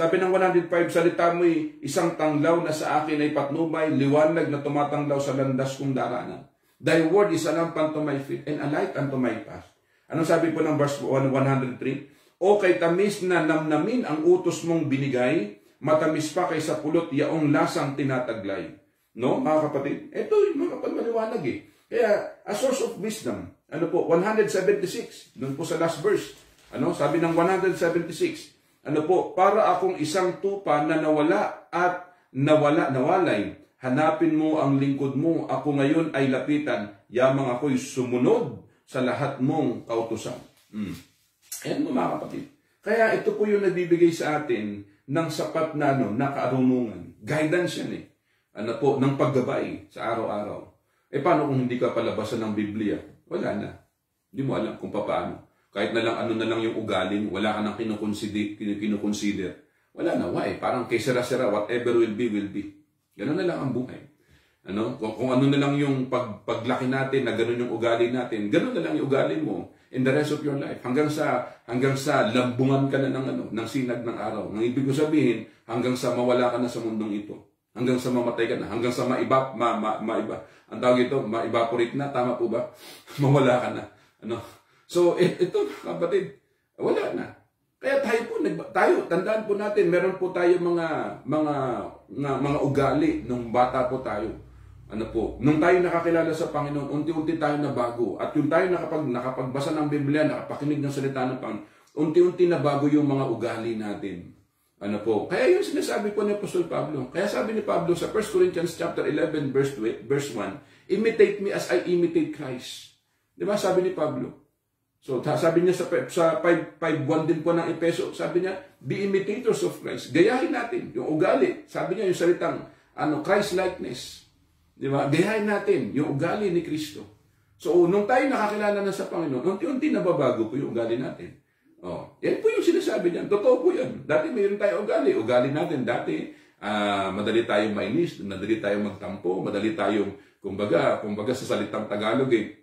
Sabi ng 105, salita mo'y isang tanglaw na sa akin ay patnubay, liwanag na tumatanglaw sa landas kong daranan. Thy word is a lamp unto my feet and a light unto my path. Anong sabi po ng verse 103? O kay tamis na namnamin ang utos mong binigay, matamis pa kaysa pulot yaong lasang tinataglay. No, mga kapatid? Ito yung mga kapatid maliwanag eh. Kaya, a source of wisdom. Ano po? 176. Doon po sa last verse. Ano? Sabi ng 176. Ano po, para akong isang tupa na nawala at nawala, nawalay. Hanapin mo ang lingkod mo. Ako ngayon ay lapitan. Yamang ako'y sumunod sa lahat mong kautusan. Mm. Ayan mo mga kapatid. Kaya ito po yung nabibigay sa atin ng sapat na ano, na kaarunungan. Guidance yan eh. Ano po, ng paggabay sa araw-araw. Eh paano kung hindi ka palabasan ng Biblia? Wala na. Hindi mo alam kung paano. Kahit na lang ano na lang yung ugaling, wala ka nang kinukonsider, kinukonsider. Wala na, why? Parang kay sira-sira, whatever will be, will be. Ganun na lang ang buhay. Ano? Kung, kung ano na lang yung pag, paglaki natin, na ganun yung ugali natin, ganun na lang yung ugali mo in the rest of your life. Hanggang sa hanggang sa lambungan ka na ng ano, ng sinag ng araw. Ang ibig ko sabihin, hanggang sa mawala ka na sa mundong ito. Hanggang sa mamatay ka na, hanggang sa maiba, ma, ma, maiba. Ang tawag ito, ma-evaporate na, tama po ba? mawala ka na. Ano? So, ito, kapatid, wala na. Kaya tayo po, tayo, tandaan po natin, meron po tayo mga, mga, mga, mga ugali nung bata po tayo. Ano po, nung tayo nakakilala sa Panginoon, unti-unti tayo na bago. At yung tayo nakapag, nakapagbasa ng Biblia, nakapakinig ng salita ng Panginoon, unti-unti na bago yung mga ugali natin. Ano po? Kaya yung sinasabi po ni Apostol Pablo. Kaya sabi ni Pablo sa 1 Corinthians chapter 11 verse 2, verse 1, imitate me as I imitate Christ. 'Di ba? Sabi ni Pablo. So, sabi niya sa, sa 5.1 din po ng Epeso, sabi niya, be imitators of Christ. Gayahin natin yung ugali. Sabi niya yung salitang ano, Christ-likeness. Di ba? Gayahin natin yung ugali ni Kristo. So, nung tayo nakakilala na sa Panginoon, unti-unti nababago po yung ugali natin. Oh, yan po yung sinasabi niyan. Totoo po yan. Dati mayroon tayo ugali. Ugali natin dati, uh, madali tayong mainis, madali tayong magtampo, madali tayong, kumbaga, kumbaga sa salitang Tagalog eh,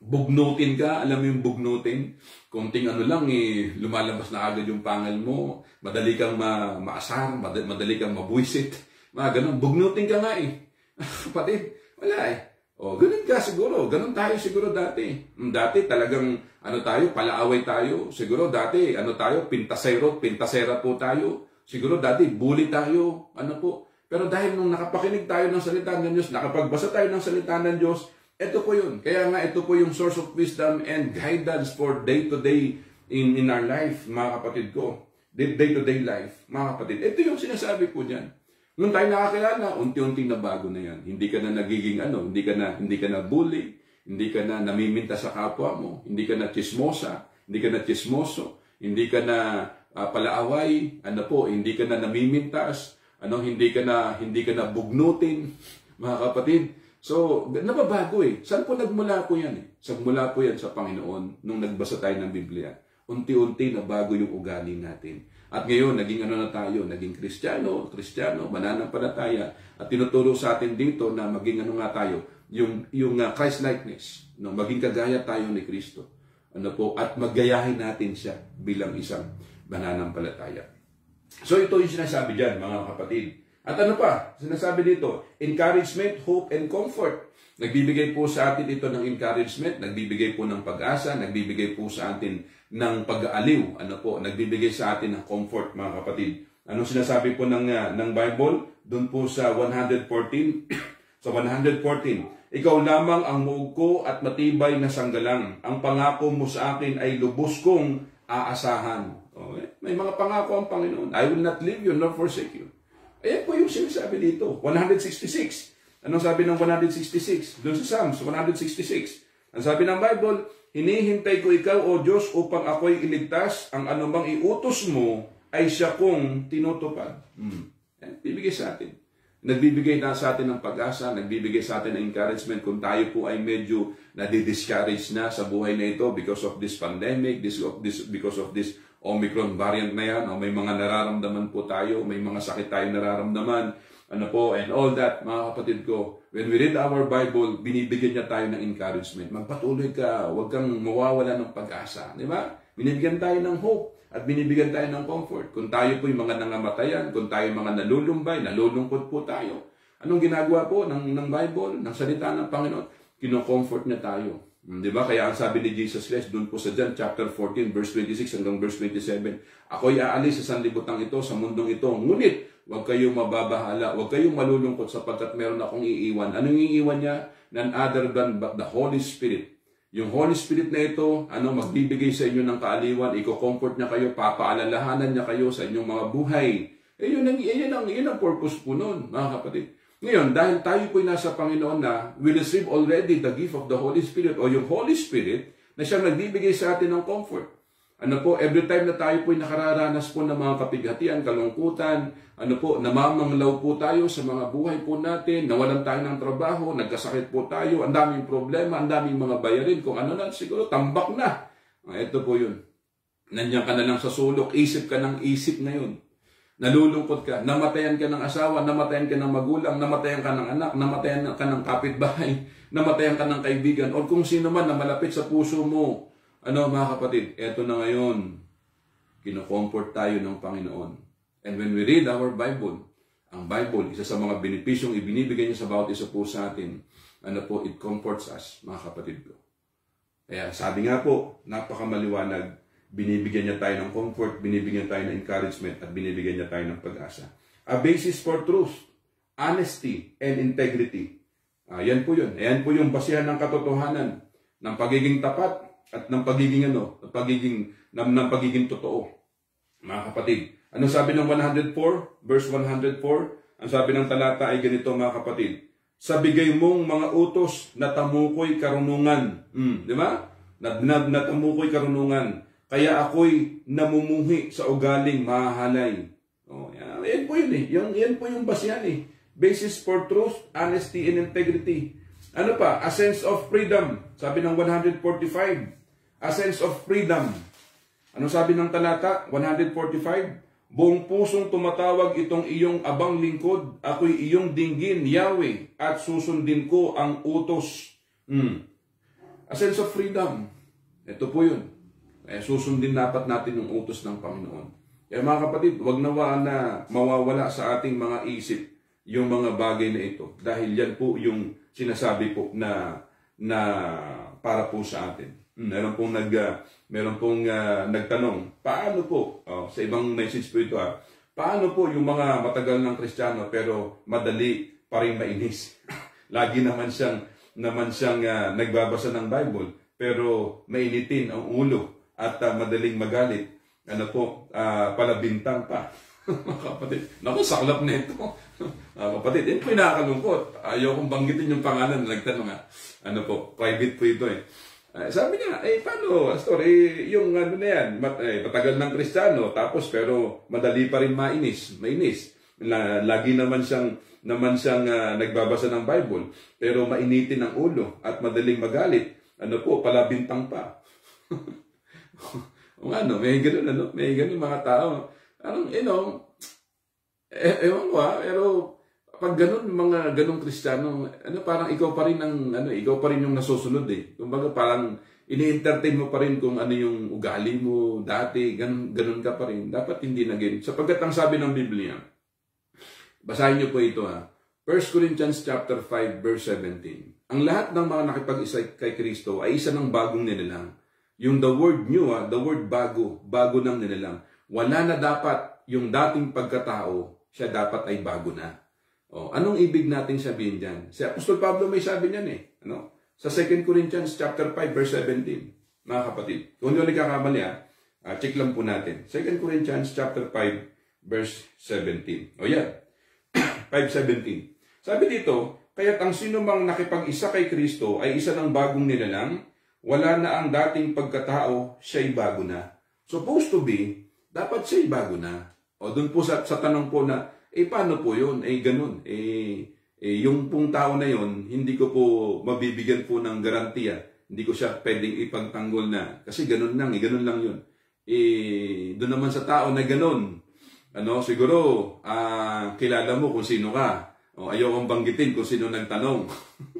bugnutin ka, alam mo yung bugnutin, konting ano lang, eh, lumalabas na agad yung pangal mo, madali kang ma maasar, madali, kang mabuisit, mga ganun, bugnutin ka nga eh. Kapatid, wala eh. O, ganun ka siguro, ganun tayo siguro dati. Hmm, dati talagang, ano tayo, palaaway tayo. Siguro dati, ano tayo, pintasero, pintasera po tayo. Siguro dati, bully tayo, ano po. Pero dahil nung nakapakinig tayo ng salita ng Diyos, nakapagbasa tayo ng salita ng Diyos, ito po yun. Kaya nga ito po yung source of wisdom and guidance for day-to-day in, in our life, mga kapatid ko. Day-to-day life, mga kapatid. Ito yung sinasabi ko niyan. Nung tayo nakakilala, unti-unti na bago na yan. Hindi ka na nagiging ano, hindi ka na, hindi ka na bully, hindi ka na namiminta sa kapwa mo, hindi ka na chismosa, hindi ka na chismoso, hindi ka na uh, palaaway, ano po, hindi ka na namimintas, ano, hindi ka na, hindi ka na bugnutin, mga kapatid. So, nababago eh. Saan po nagmula po yan eh? Sagmula po yan sa Panginoon nung nagbasa tayo ng Biblia. Unti-unti na bago yung ugali natin. At ngayon, naging ano na tayo, naging Kristiyano, Kristiyano, mananampalataya. At tinuturo sa atin dito na maging ano nga tayo, yung, yung uh, Christ-likeness, no? maging kagaya tayo ni Kristo. Ano po, at magayahin natin siya bilang isang mananampalataya. So ito yung sinasabi dyan, mga kapatid. At ano pa? Sinasabi dito, encouragement, hope, and comfort. Nagbibigay po sa atin ito ng encouragement, nagbibigay po ng pag-asa, nagbibigay po sa atin ng pag-aaliw. Ano po? Nagbibigay sa atin ng comfort, mga kapatid. Ano sinasabi po ng, uh, ng Bible? Doon po sa 114, sa 114, Ikaw lamang ang muog ko at matibay na sanggalang. Ang pangako mo sa akin ay lubos kong aasahan. Okay? May mga pangako ang Panginoon. I will not leave you nor forsake you. Ayan po yung sinasabi dito. 166. Anong sabi ng 166? Doon sa Psalms 166. Ang sabi ng Bible, Hinihintay ko ikaw, O Diyos, upang ako'y iligtas. Ang anumang iutos mo ay siya kong tinutupad. Hmm. Yan, bibigay sa atin. Nagbibigay na sa atin ng pag-asa, nagbibigay sa atin ng encouragement kung tayo po ay medyo nadi-discourage na sa buhay na ito because of this pandemic, this, of this, because of this Omicron variant na yan, o may mga nararamdaman po tayo, may mga sakit tayo nararamdaman, ano po, and all that, mga kapatid ko, when we read our Bible, binibigyan niya tayo ng encouragement. Magpatuloy ka, huwag kang mawawala ng pag-asa. Di ba? Binibigyan tayo ng hope at binibigyan tayo ng comfort. Kung tayo po yung mga nangamatayan, kung tayo mga nalulumbay, nalulungkot po tayo. Anong ginagawa po ng, ng Bible, ng salita ng Panginoon? Kino-comfort niya tayo. Hmm, di ba? Kaya ang sabi ni Jesus Christ doon po sa John chapter 14 verse 26 hanggang verse 27, Ako'y aalis sa sanlibutan ito, sa mundong ito. Ngunit, huwag kayong mababahala, huwag kayong malulungkot sapagkat meron akong iiwan. Anong iiwan niya? None other than the Holy Spirit. Yung Holy Spirit na ito, ano, magbibigay sa inyo ng kaaliwan, i-comfort niya kayo, papaalalahanan niya kayo sa inyong mga buhay. Eh, yun ang, yun ang, yun ang purpose po nun, mga kapatid. Ngayon, dahil tayo po'y nasa Panginoon na, we receive already the gift of the Holy Spirit o yung Holy Spirit na siyang nagbibigay sa atin ng comfort. Ano po, every time na tayo po'y nakararanas po ng mga kapighatian, kalungkutan, ano po, namamanglaw po tayo sa mga buhay po natin, nawalan tayo ng trabaho, nagkasakit po tayo, ang daming problema, ang daming mga bayarin, kung ano na, siguro tambak na. Ah, ito po yun. Nandiyan ka na lang sa sulok, isip ka ng isip ngayon. Nalulungkot ka, namatayan ka ng asawa, namatayan ka ng magulang, namatayan ka ng anak, namatayan ka ng kapitbahay, namatayan ka ng kaibigan, o kung sino man na malapit sa puso mo. Ano mga kapatid, eto na ngayon, kinocomfort tayo ng Panginoon. And when we read our Bible, ang Bible, isa sa mga benepisyong ibinibigay niya sa bawat isa po sa atin, ano po, it comforts us, mga kapatid ko. Kaya sabi nga po, napakamaliwanag, binibigyan niya tayo ng comfort, binibigyan tayo ng encouragement, at binibigyan niya tayo ng pag-asa. A basis for truth, honesty, and integrity. Uh, yan po yun. Ayan po yung basihan ng katotohanan, ng pagiging tapat, at ng pagiging ano, ng pagiging, ng, ng pagiging totoo. Mga kapatid, ano sabi ng 104, verse 104? Ang sabi ng talata ay ganito mga kapatid, sa bigay mong mga utos na tamukoy karunungan. Mm, di ba? Na, na, na tamukoy karunungan. Kaya ako'y namumuhi sa ugaling mahahalay. Oh, yan, yan po yun eh. Yan, yan po yung basihan eh. Basis for truth, honesty, and integrity. Ano pa? A sense of freedom. Sabi ng 145. A sense of freedom. Ano sabi ng talata? 145. Buong pusong tumatawag itong iyong abang lingkod, ako'y iyong dinggin, Yahweh, at susundin ko ang utos. Hmm. A sense of freedom. Ito po yun. Eh, susundin dapat natin yung utos ng Panginoon. Kaya mga kapatid, wag nawa na mawawala sa ating mga isip yung mga bagay na ito. Dahil yan po yung sinasabi po na, na para po sa atin. Hmm, meron pong nag uh, meron pong uh, nagtanong, paano po oh, sa ibang message po ito ah, paano po yung mga matagal ng Kristiyano pero madali pa rin mainis. Lagi naman siyang naman siyang uh, nagbabasa ng Bible pero mainitin ang ulo at uh, madaling magalit. Ano po, uh, palabintang pa. kapatid. Naku, saklap na ito. mga kapatid, yun po nakakalungkot. Ayaw kong banggitin yung pangalan na nagtanong ha. Ano po, private po ito eh. Uh, sabi niya, eh paano, Astor, eh, yung ano na yan, mat, eh, matagal ng kristyano, tapos pero madali pa rin mainis, mainis. La, lagi naman siyang, naman siyang uh, nagbabasa ng Bible, pero mainitin ang ulo at madaling magalit. Ano po, palabintang pa. o ano, may ganun, ano, may ganun mga tao. Anong, you know, eh, ewan ko ha, pero pag ganun, mga ganung kristyano, ano, parang ikaw pa rin ang, ano, ikaw pa rin yung nasusunod eh. Kumbaga parang ini-entertain mo pa rin kung ano yung ugali mo dati, ganun, ganun ka pa rin. Dapat hindi na ganun. Sapagkat ang sabi ng Biblia, basahin niyo po ito ha, 1 Corinthians chapter 5 verse 17. Ang lahat ng mga nakipag-isa kay Kristo ay isa ng bagong nilalang. Yung the word new, ha, the word bago, bago ng nilalang. Wala na dapat yung dating pagkatao, siya dapat ay bago na. Oh, anong ibig nating sabihin diyan? Si Apostol Pablo may sabi niyan eh, ano? Sa 2 Corinthians chapter 5 verse 17. Mga kapatid, kung hindi ulit kakamali ah, uh, check lang po natin. 2 Corinthians chapter 5 verse 17. O yan. 5.17. Sabi dito, kaya't ang sino mang nakipag-isa kay Kristo ay isa ng bagong nilalang, wala na ang dating pagkatao, siya'y bago na. Supposed to be, dapat siya'y bago na. O doon po sa, sa tanong po na, eh paano po yun? Eh ganun. Eh, eh yung pong tao na yun, hindi ko po mabibigyan po ng garantiya. Hindi ko siya pwedeng ipagtanggol na. Kasi ganun lang, eh, ganun lang yun. Eh, doon naman sa tao na ganun, ano, siguro, ah, kilala mo kung sino ka. O, ayaw kong banggitin kung sino nagtanong.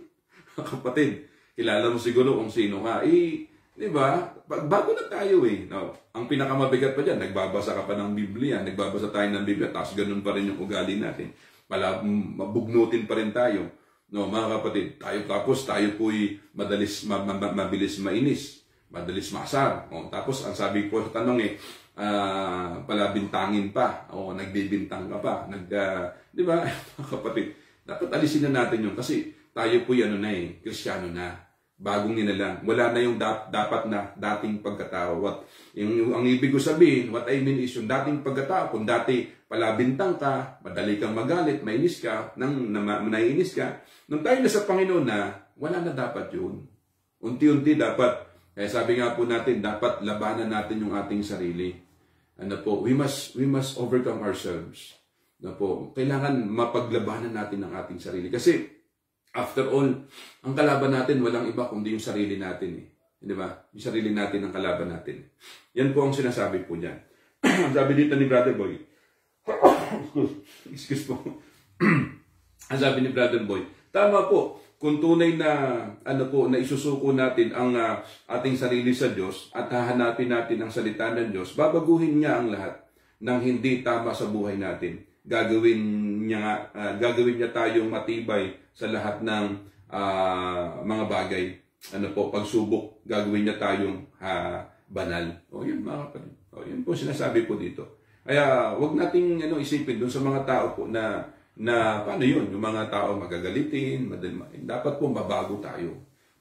Kapatid, kilala mo siguro kung sino ka. Eh, Di ba? Bago na tayo eh. No? Ang pinakamabigat pa dyan, nagbabasa ka pa ng Biblia, nagbabasa tayo ng Biblia, tapos ganun pa rin yung ugali natin. Pala, mabugnutin pa rin tayo. No, mga kapatid, tayo tapos tayo po'y madalis, ma, ma, mabilis mainis, madalis masar. O, tapos ang sabi ko sa tanong eh, uh, pala bintangin pa, o nagbibintang ka pa, nag, uh, di ba, mga kapatid, dapat alisin na natin yun kasi tayo po ano na eh, kristyano na bagong nilalang. Wala na yung dap, dapat na dating pagkatao. What, yung, yung, ang ibig ko sabihin, what I mean is yung dating pagkatao. Kung dati palabintang ka, madali kang magalit, mainis ka, nang na, naiinis ka, nung tayo na sa Panginoon na, wala na dapat yun. Unti-unti dapat, kaya sabi nga po natin, dapat labanan natin yung ating sarili. Ano po, we must, we must overcome ourselves. Ano po, kailangan mapaglabanan natin ang ating sarili. Kasi, After all, ang kalaban natin walang iba kundi yung sarili natin eh. Di ba? Yung sarili natin ang kalaban natin. Yan po ang sinasabi po niyan. Sabi dito ni Brother Boy, excuse, po. ang sabi ni Brother Boy, tama po, kung tunay na ano po na isusuko natin ang uh, ating sarili sa Diyos at hahanapin natin ang salita ng Diyos, babaguhin niya ang lahat ng hindi tama sa buhay natin. Gagawin niya uh, gagawin niya tayong matibay sa lahat ng uh, mga bagay. ano po, pagsubok, gagawin niya tayong ha, banal. O yun mga kapatid. O yun po sinasabi po dito. Kaya wag nating ano, isipin doon sa mga tao po na na paano yun, yung mga tao magagalitin, madalma, dapat po mabago tayo.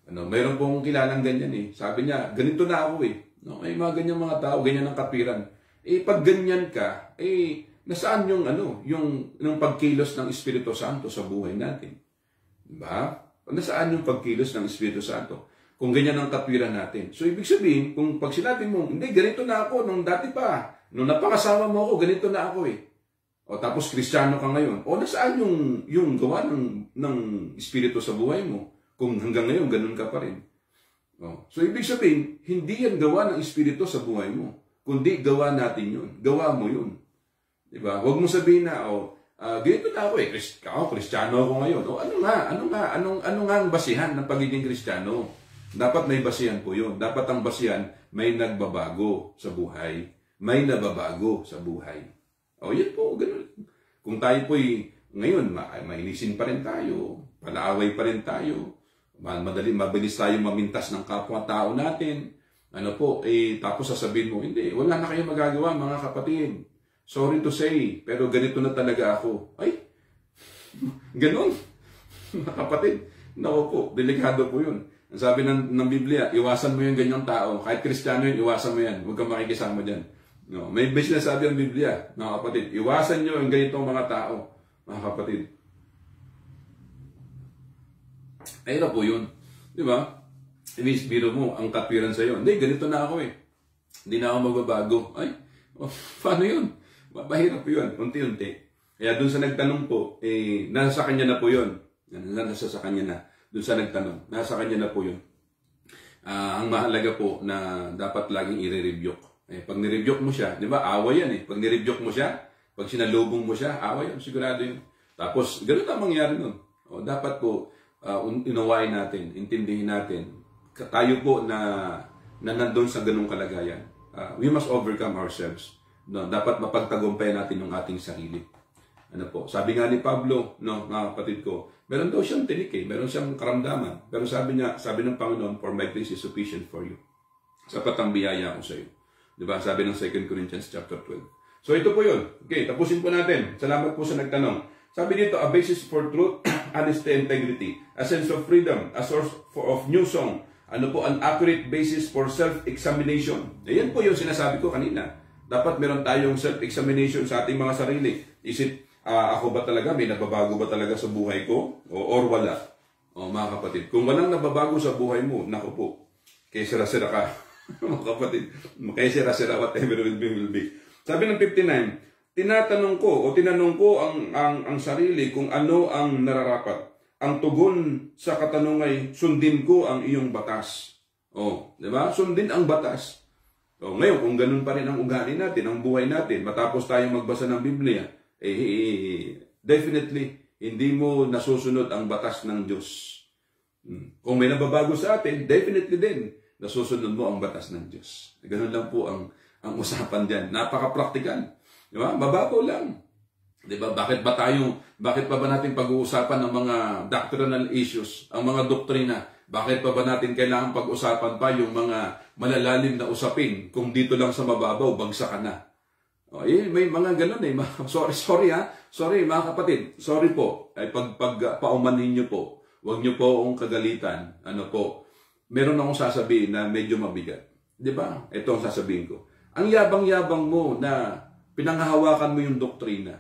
Ano, mayroon pong kilalang ganyan eh. Sabi niya, ganito na ako eh. No, may mga ganyan mga tao, ganyan ang kapiran. Eh pag ganyan ka, eh nasaan yung ano, yung ng pagkilos ng Espiritu Santo sa buhay natin? Diba? Nasaan yung pagkilos ng Espiritu Santo? Kung ganyan ang katwiran natin. So, ibig sabihin, kung pag sinabi mo, hindi, ganito na ako nung dati pa. Nung napakasama mo ako, ganito na ako eh. O tapos kristyano ka ngayon. O nasaan yung, yung gawa ng, ng Espiritu sa buhay mo? Kung hanggang ngayon, ganun ka pa rin. O, so, ibig sabihin, hindi yan gawa ng Espiritu sa buhay mo. Kundi gawa natin yun. Gawa mo yun. Diba? Huwag mo sabihin na, o, uh, ganito na ako eh, Christ, ako, kristyano ako ngayon. O ano nga, ano nga, anong, ano nga ang basihan ng pagiging kristyano? Dapat may basihan po yun. Dapat ang basihan, may nagbabago sa buhay. May nababago sa buhay. O yan po, ganun. Kung tayo po'y ngayon, mainisin pa rin tayo, palaaway pa rin tayo, madali, mabilis tayo mamintas ng kapwa-tao natin, ano po, eh, tapos sasabihin mo, hindi, wala na kayong magagawa mga kapatid. Sorry to say, pero ganito na talaga ako. Ay, ganun. Kapatid, nako po, delikado po yun. Ang sabi ng, ng Biblia, iwasan mo yung ganyang tao. Kahit kristyano yun, iwasan mo yan. Huwag kang makikisama dyan. No, may business sabi ng Biblia, mga kapatid, iwasan nyo ang ganitong mga tao, mga kapatid. Ay, po yun. Di ba? Ibig biro mo, ang katwiran sa'yo. Hindi, ganito na ako eh. Hindi na ako magbabago. Ay, oh, paano yun? Mahirap yun, unti-unti. Kaya dun sa nagtanong po, eh, nasa kanya na po yun. Nasa sa kanya na. Dun sa nagtanong, nasa kanya na po yun. Uh, ang mahalaga po na dapat laging i-rebuke. Eh, pag ni-rebuke mo siya, di ba, away yan eh. Pag ni-rebuke mo siya, pag sinalubong mo siya, away yan, sigurado yun. Tapos, ganun ang mangyari nun. O, dapat po, uh, unawain natin, intindihin natin, tayo po na, na nandun sa ganung kalagayan. Uh, we must overcome ourselves. No, dapat mapagtagumpay natin yung ating sarili. Ano po? Sabi nga ni Pablo, no, mga kapatid ko, meron daw siyang tinik eh, meron siyang karamdaman. Pero sabi niya, sabi ng Panginoon, for my grace is sufficient for you. Sapat ang biyaya ko sa iyo. Di ba? Sabi ng 2 Corinthians chapter 12. So ito po yun. Okay, tapusin po natin. Salamat po sa nagtanong. Sabi dito, a basis for truth, honesty, integrity, a sense of freedom, a source for, of new song, ano po, an accurate basis for self-examination. Ayan po yung sinasabi ko kanina dapat meron tayong self-examination sa ating mga sarili. Is it, uh, ako ba talaga, may nababago ba talaga sa buhay ko? O, or wala? O mga kapatid, kung walang nababago sa buhay mo, naku po, kaya sira-sira ka. mga kapatid, kaya sira-sira whatever will be, will be. Sabi ng 59, tinatanong ko o tinanong ko ang, ang, ang sarili kung ano ang nararapat. Ang tugon sa katanungay, sundin ko ang iyong batas. Oh, di ba? Sundin ang batas. So, ngayon, kung ganun pa rin ang ugali natin, ang buhay natin, matapos tayong magbasa ng Biblia, eh, eh, eh, definitely, hindi mo nasusunod ang batas ng Diyos. Hmm. Kung may nababago sa atin, definitely din, nasusunod mo ang batas ng Diyos. Ganun lang po ang, ang usapan dyan. Napaka-practical. Di ba? Babago lang. Di ba? Bakit ba tayo, bakit pa ba natin pag-uusapan ng mga doctrinal issues, ang mga doktrina? Bakit pa ba natin kailangan pag-usapan pa yung mga malalalim na usapin kung dito lang sa mababaw, bagsak ka na? O, eh, may mga ganun eh. sorry, sorry ha. Sorry mga kapatid. Sorry po. Ay, pag, pag uh, paumanhin nyo po, huwag nyo po akong kagalitan. Ano po, meron akong sasabihin na medyo mabigat. Di ba? Ito ang sasabihin ko. Ang yabang-yabang mo na pinanghahawakan mo yung doktrina.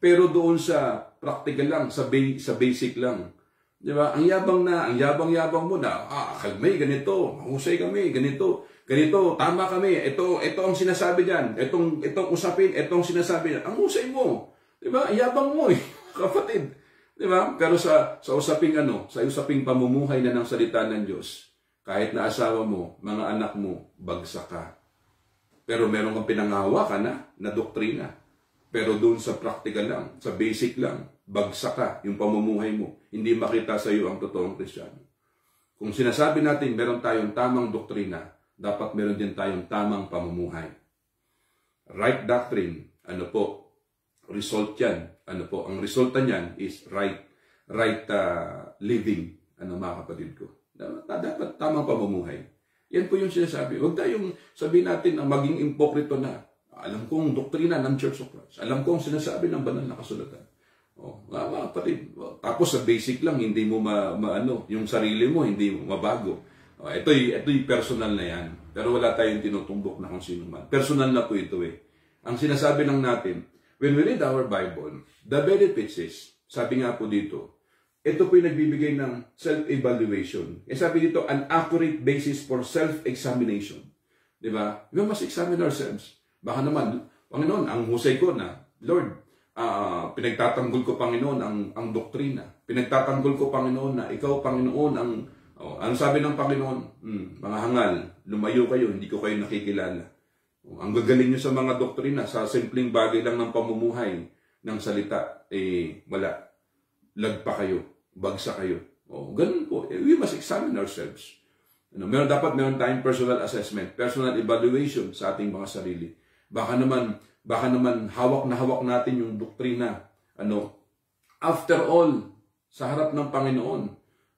Pero doon sa practical lang, sa, ba- sa basic lang, Di ba? Ang yabang na, ang yabang-yabang mo na, ah, kami, ganito, mahusay kami, ganito, ganito, tama kami, ito, ito ang sinasabi diyan, itong, itong usapin, itong sinasabi diyan. Ang husay mo. Di ba? Ang yabang mo eh, kapatid. Di ba? Pero sa, sa usaping ano, sa usaping pamumuhay na ng salita ng Diyos, kahit na asawa mo, mga anak mo, bagsak ka. Pero meron kang pinangahawakan na, na doktrina. Pero doon sa practical lang, sa basic lang, bagsak ka yung pamumuhay mo. Hindi makita sa iyo ang totoong Krisyano. Kung sinasabi natin meron tayong tamang doktrina, dapat meron din tayong tamang pamumuhay. Right doctrine, ano po, result yan. Ano po, ang resulta niyan is right right uh, living, ano mga kapatid ko. Dapat, tamang pamumuhay. Yan po yung sinasabi. Huwag tayong sabihin natin ang maging impokrito na. Alam kong doktrina ng Church of Christ. Alam kong sinasabi ng banal na kasulatan. Oh, mga, mga kapatid. Tapos sa basic lang, hindi mo ma, ma ano, yung sarili mo, hindi mo mabago. Oh, ito, ito yung personal na yan. Pero wala tayong tinutumbok na kung sino man. Personal na po ito eh. Ang sinasabi lang natin, when we read our Bible, the benefits is, sabi nga po dito, ito po yung nagbibigay ng self-evaluation. E sabi dito, an accurate basis for self-examination. Di ba? We must examine ourselves. Baka naman, Panginoon, ang husay ko na, Lord, uh, pinagtatanggol ko, Panginoon, ang, ang doktrina. Pinagtatanggol ko, Panginoon, na ikaw, Panginoon, ang, oh, ano sabi ng Panginoon? Hmm, mga hangal, lumayo kayo, hindi ko kayo nakikilala. Oh, ang gagaling nyo sa mga doktrina, sa simpleng bagay lang ng pamumuhay ng salita, eh, wala lagpa kayo, bagsa kayo. O, ganun po. Eh, we must examine ourselves. Ano, meron dapat meron tayong personal assessment, personal evaluation sa ating mga sarili. Baka naman, baka naman hawak na hawak natin yung doktrina. Ano, after all, sa harap ng Panginoon,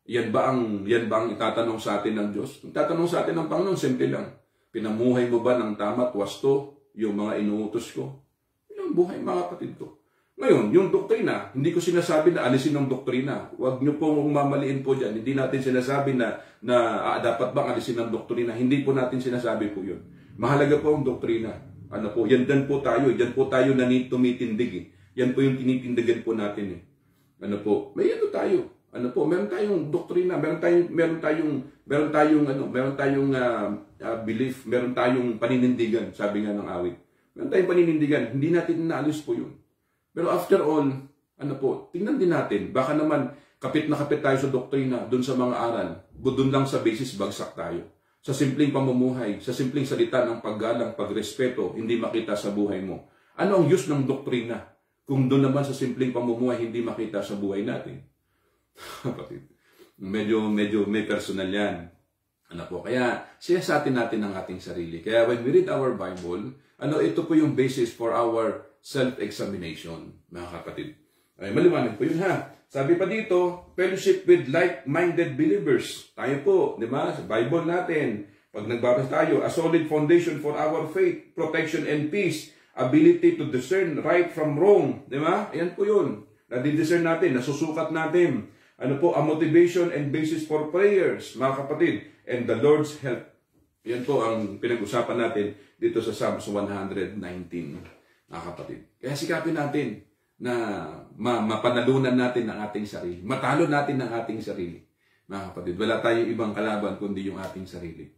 yan ba ang yan ba ang itatanong sa atin ng Diyos? Ang tatanong sa atin ng Panginoon, simple lang. Pinamuhay mo ba ng tama at wasto yung mga inuutos ko? Yun ang buhay mga kapatid ko. Ngayon, yung doktrina, hindi ko sinasabi na alisin ng doktrina. Huwag niyo pong mamaliin po dyan. Hindi natin sinasabi na, na ah, dapat bang alisin ng doktrina. Hindi po natin sinasabi po yun. Mahalaga po ang doktrina. Ano po, yan din po tayo. Yan po tayo na tumitindig. Eh. Yan po yung tinitindigan po natin. Eh. Ano po, may ano tayo. Ano po, meron tayong doktrina, meron tayong meron tayong meron tayong ano, meron tayong uh, uh, belief, meron tayong paninindigan, sabi nga ng awit. Meron tayong paninindigan, hindi natin naalis po 'yun. Pero after all, ano po, tingnan din natin, baka naman kapit na kapit tayo sa doktrina, doon sa mga aral, doon lang sa basis bagsak tayo. Sa simpleng pamumuhay, sa simpleng salita ng paggalang, pagrespeto, hindi makita sa buhay mo. Ano ang use ng doktrina kung doon naman sa simpleng pamumuhay hindi makita sa buhay natin? Kapatid, medyo, medyo may personal yan. Ano po? Kaya siyasatin natin ang ating sarili. Kaya when we read our Bible, ano ito po yung basis for our self-examination, mga kapatid. Ay, maliwanag po yun ha. Sabi pa dito, fellowship with like-minded believers. Tayo po, di ba? Sa Bible natin, pag nagbabasa tayo, a solid foundation for our faith, protection and peace, ability to discern right from wrong. Di ba? Ayan po yun. Nadi-discern natin, nasusukat natin. Ano po, a motivation and basis for prayers, mga kapatid, and the Lord's help. Yan po ang pinag-usapan natin dito sa Psalms 119 mga kapatid. Kaya sikapin natin na ma- mapanalunan natin ang ating sarili. Matalo natin ang ating sarili. Mga kapatid, wala tayong ibang kalaban kundi yung ating sarili.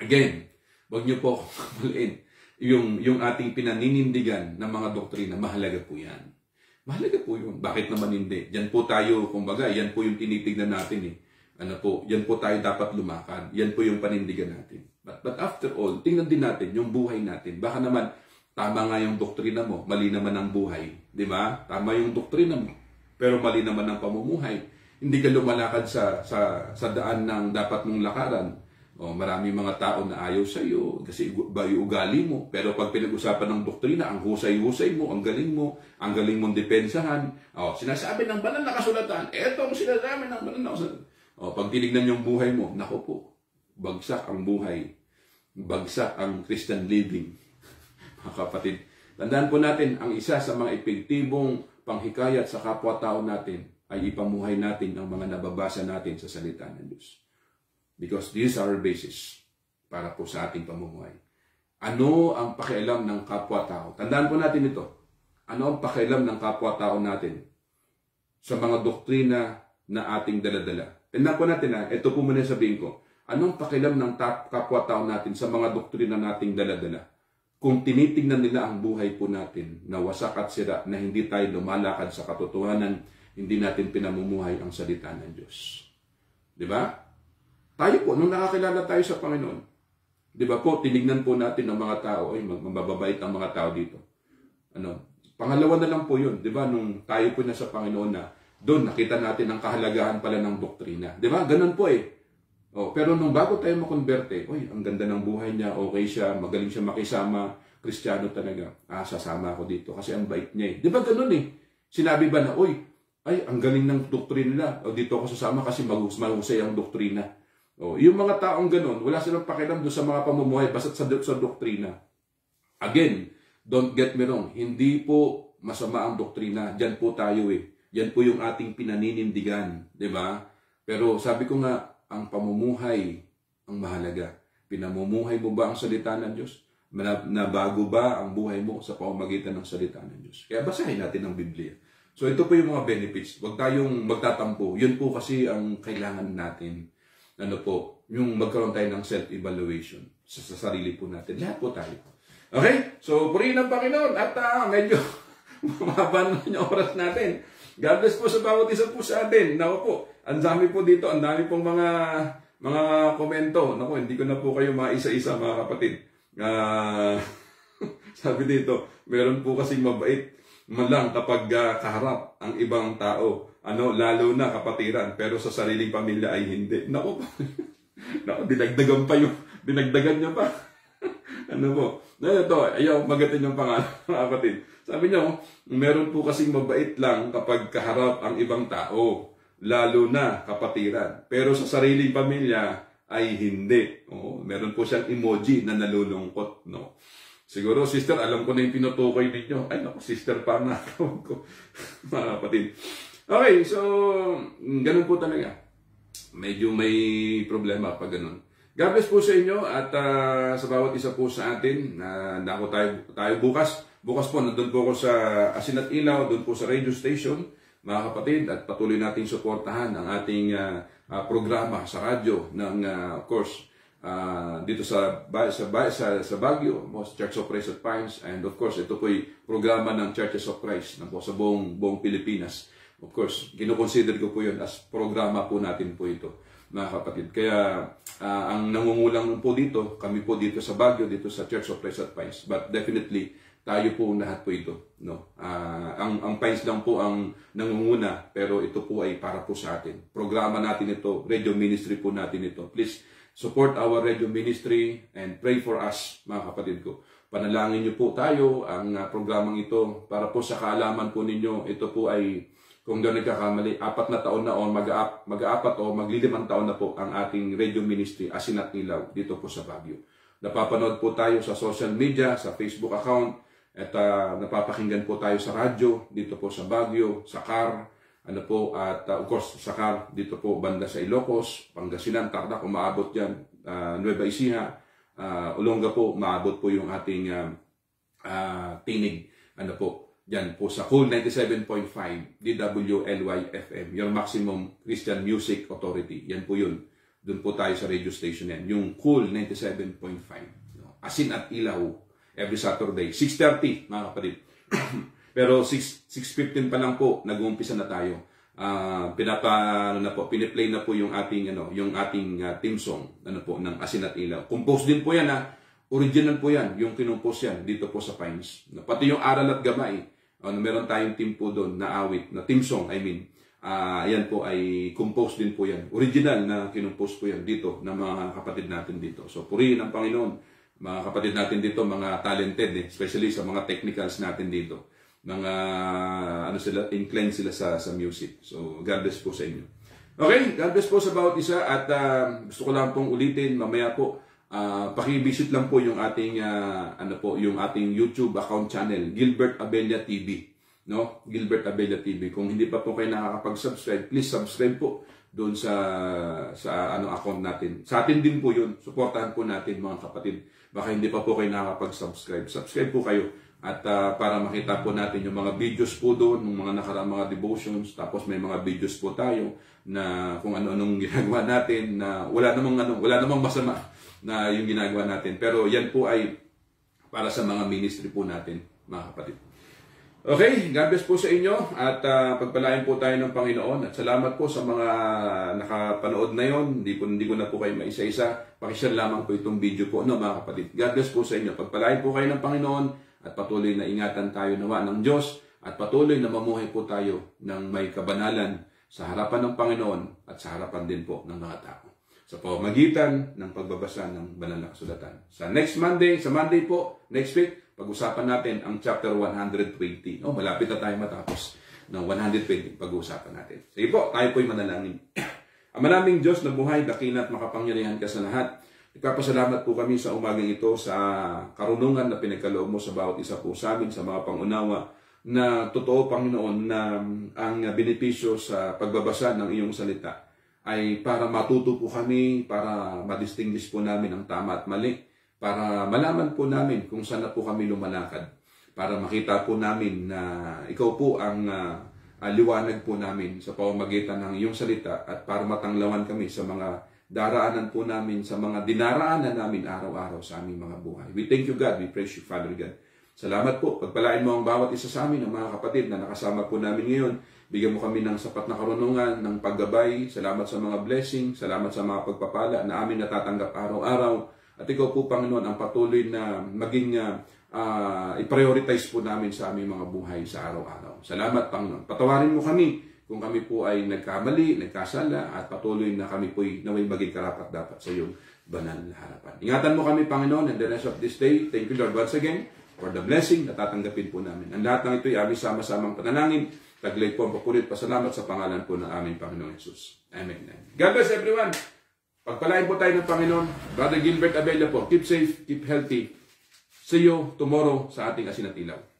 Again, wag niyo po maliin. Yung, yung ating pinaninindigan ng mga doktrina, mahalaga po yan. Mahalaga po yun. Bakit naman hindi? Yan po tayo, kumbaga, yan po yung tinitignan natin eh. Ano po, yan po tayo dapat lumakad. Yan po yung panindigan natin. But, but after all, tingnan din natin yung buhay natin. Baka naman, Tama nga yung doktrina mo, mali naman ang buhay. Di ba? Tama yung doktrina mo, pero mali naman ang pamumuhay. Hindi ka lumalakad sa, sa, sa daan ng dapat mong lakaran. O, marami mga tao na ayaw sa iyo kasi ba yung ugali mo. Pero pag pinag-usapan ng doktrina, ang husay-husay mo, ang galing mo, ang galing mong depensahan. O, sinasabi ng banal na kasulatan, eto ang sinasabi ng banal na kasulatan. O, pag tinignan yung buhay mo, nako po, bagsak ang buhay. Bagsak ang Christian living mga kapatid. Tandaan po natin, ang isa sa mga epektibong panghikayat sa kapwa-tao natin ay ipamuhay natin ang mga nababasa natin sa salita ng Diyos. Because this is our basis para po sa ating pamumuhay. Ano ang pakialam ng kapwa-tao? Tandaan po natin ito. Ano ang pakialam ng kapwa-tao natin sa mga doktrina na ating daladala? Tandaan po natin na, ito po muna sabihin ko, anong pakialam ng kapwa-tao natin sa mga doktrina nating daladala? Kung tinitingnan nila ang buhay po natin na wasak at sira, na hindi tayo lumalakad sa katotohanan, hindi natin pinamumuhay ang salita ng Diyos. Di ba? Tayo po, nung nakakilala tayo sa Panginoon, di ba po, tinignan po natin ng mga tao, ay mababait ang mga tao dito. Ano? Pangalawa na lang po yun, di ba? Nung tayo po na sa Panginoon na, doon nakita natin ang kahalagahan pala ng doktrina. Di ba? Ganun po eh. Oh, pero nung bago tayo makonverte, oy, ang ganda ng buhay niya, okay siya, magaling siya makisama, kristyano talaga. Ah, sasama ako dito kasi ang bait niya eh. Di ba ganun eh? Sinabi ba na, oy, ay, ang galing ng doktrina nila. O dito ako sasama kasi mahusay ang doktrina. Oh, yung mga taong ganun, wala silang pakialam doon sa mga pamumuhay basta sa, sa doktrina. Again, don't get me wrong, hindi po masama ang doktrina. Diyan po tayo eh. Yan po yung ating pinaninindigan, di ba? Pero sabi ko nga, ang pamumuhay ang mahalaga. Pinamumuhay mo ba ang salita ng Diyos? Nabago ba ang buhay mo sa pamamagitan ng salita ng Diyos? Kaya basahin natin ang Biblia. So ito po yung mga benefits. Huwag tayong magtatampo. Yun po kasi ang kailangan natin. Ano po, yung magkaroon tayo ng self-evaluation sa, sa sarili po natin. Lahat po tayo. Okay? So, purihin ang Panginoon. At uh, medyo mahaba naman yung oras natin. God bless po sa bawat isa po sa atin. Naku po, ang dami po dito. Ang dami pong mga mga komento. Naku, hindi ko na po kayo maisa-isa mga kapatid. Uh, sabi dito, meron po kasing mabait man lang kapag uh, kaharap ang ibang tao. Ano, lalo na kapatiran, pero sa sariling pamilya ay hindi. Nako, nako, dinagdagan pa yung, dinagdagan niya pa. ano po? Ito, ayaw magatin yung pangalan, mga kapatid. Sabi niya, meron po kasing mabait lang kapag kaharap ang ibang tao, lalo na kapatiran. Pero sa sariling pamilya ay hindi. Oh, meron po siyang emoji na nalulungkot, no? Siguro, sister, alam ko na yung tinutukoy ninyo. Ay, naku, sister pa na. Mga kapatid. Okay, so, ganun po talaga. Medyo may problema pag ganun. God bless po sa inyo at uh, sa bawat isa po sa atin na uh, nako tayo, tayo bukas. Bukas po, nandun po ako sa Asinat Ilaw, doon po sa radio station, mga kapatid, at patuloy nating suportahan ang ating uh, uh, programa sa radyo ng, uh, of course, uh, dito sa sa sa, sa Baguio, most Church of Christ at Pines and of course ito po ay programa ng Churches of Christ na po sa buong buong Pilipinas. Of course, kino-consider ko po 'yon as programa po natin po ito, mga kapatid. Kaya uh, ang nangungulang po dito, kami po dito sa Baguio, dito sa Church of Christ at Pines. But definitely tayo po lahat po ito, no. Uh, ang ang Pines lang po ang nangunguna, pero ito po ay para po sa atin. Programa natin ito, radio ministry po natin ito. Please support our radio ministry and pray for us, mga kapatid ko. Panalangin niyo po tayo ang uh, programang ito para po sa kaalaman po ninyo, ito po ay kung doon nagkakamali, apat na taon na o mag-aap, mag-aapat o maglilimang taon na po ang ating radio ministry, Asinat Ilaw, dito po sa Baguio. Napapanood po tayo sa social media, sa Facebook account, at uh, napapakinggan po tayo sa radyo, dito po sa Baguio, sa car, ano po, at uh, of course, sa car, dito po banda sa Ilocos, Pangasinan, Tarlac, umaabot dyan, uh, Nueva Ecija, uh, Olonga po, maabot po yung ating uh, uh, tinig, ano po, dyan po sa Cool 97.5 DWLY FM, your maximum Christian Music Authority. Yan po yun. Doon po tayo sa radio station yan. Yung Cool 97.5. Asin at ilaw every Saturday. 6.30, mga kapatid. Pero 6, 6.15 pa lang po, nag-uumpisa na tayo. Uh, pinapa, ano na po, piniplay na po yung ating, ano, yung ating uh, team song, ano po, ng Asin at Ilaw. Compose din po yan, ha. Original po yan, yung kinumpose yan, dito po sa Pines. Pati yung Aral at Gamay, ano, meron tayong team po doon na awit, na team song, I mean. Uh, yan po ay compose din po yan. Original na kinumpose po yan dito ng mga kapatid natin dito. So, purihin ang Panginoon. Mga kapatid natin dito, mga talented, eh, especially sa mga technicals natin dito mga ano sila, inclined sila sa sa music. So, God bless po sa inyo. Okay, God bless po sa bawat isa at uh, gusto ko lang pong ulitin mamaya po uh, paki-visit lang po yung ating uh, ano po, yung ating YouTube account channel, Gilbert Abella TV. No? Gilbert Abella TV. Kung hindi pa po kayo nakakapag-subscribe, please subscribe po doon sa sa ano account natin. Sa atin din po 'yun. Suportahan po natin mga kapatid. Baka hindi pa po kayo nakakapag-subscribe. Subscribe po kayo at uh, para makita po natin yung mga videos po doon, yung mga nakaraang mga devotions, tapos may mga videos po tayo na kung ano-anong ginagawa natin na wala namang ano, wala namang masama na yung ginagawa natin. Pero yan po ay para sa mga ministry po natin, mga kapatid. Okay, God bless po sa inyo at uh, pagpalain po tayo ng Panginoon at salamat po sa mga nakapanood na yon. Hindi, po, hindi ko na po kayo maisa-isa. Pakishare lamang po itong video po, no, mga kapatid. God bless po sa inyo. Pagpalain po kayo ng Panginoon at patuloy na ingatan tayo nawa ng Diyos at patuloy na mamuhay po tayo ng may kabanalan sa harapan ng Panginoon at sa harapan din po ng mga tao. Sa pamamagitan ng pagbabasa ng banal na kasulatan. Sa next Monday, sa Monday po, next week, pag-usapan natin ang chapter 120. Oh, malapit na tayo matapos ng 120 pag-uusapan natin. Sige po, tayo po'y manalangin. Ama naming Diyos na buhay, dakila at makapangyarihan ka sa lahat. Nagpapasalamat po kami sa umagang ito sa karunungan na pinagkaloob mo sa bawat isa po sa amin, sa mga pangunawa na totoo, Panginoon, na ang benepisyo sa pagbabasa ng iyong salita ay para matuto po kami, para madistinguish po namin ang tama at mali, para malaman po namin kung saan na po kami lumalakad, para makita po namin na ikaw po ang uh, liwanag po namin sa pamamagitan ng iyong salita at para matanglawan kami sa mga daraanan po namin, sa mga dinaraanan namin araw-araw sa aming mga buhay. We thank you God, we praise you Father God. Salamat po. Pagpalain mo ang bawat isa sa amin, ang mga kapatid na nakasama po namin ngayon. Bigyan mo kami ng sapat na karunungan, ng paggabay. Salamat sa mga blessing. Salamat sa mga pagpapala na amin natatanggap araw-araw. At ikaw po, Panginoon, ang patuloy na maging uh, i-prioritize po namin sa aming mga buhay sa araw-araw. Salamat, Panginoon. Patawarin mo kami kung kami po ay nagkamali, nagkasala, at patuloy na kami po ay naway maging karapat dapat sa iyong banal na harapan. Ingatan mo kami, Panginoon, and the rest of this day. Thank you, Lord, once again for the blessing na tatanggapin po namin. Ang lahat ng ito ay aming sama-samang panalangin. Taglay po ang papulit pasalamat sa pangalan po ng aming Panginoong Yesus. Amen. God bless everyone. Pagpalain po tayo ng Panginoon. Brother Gilbert Abella po. Keep safe, keep healthy. See you tomorrow sa ating asinatilaw.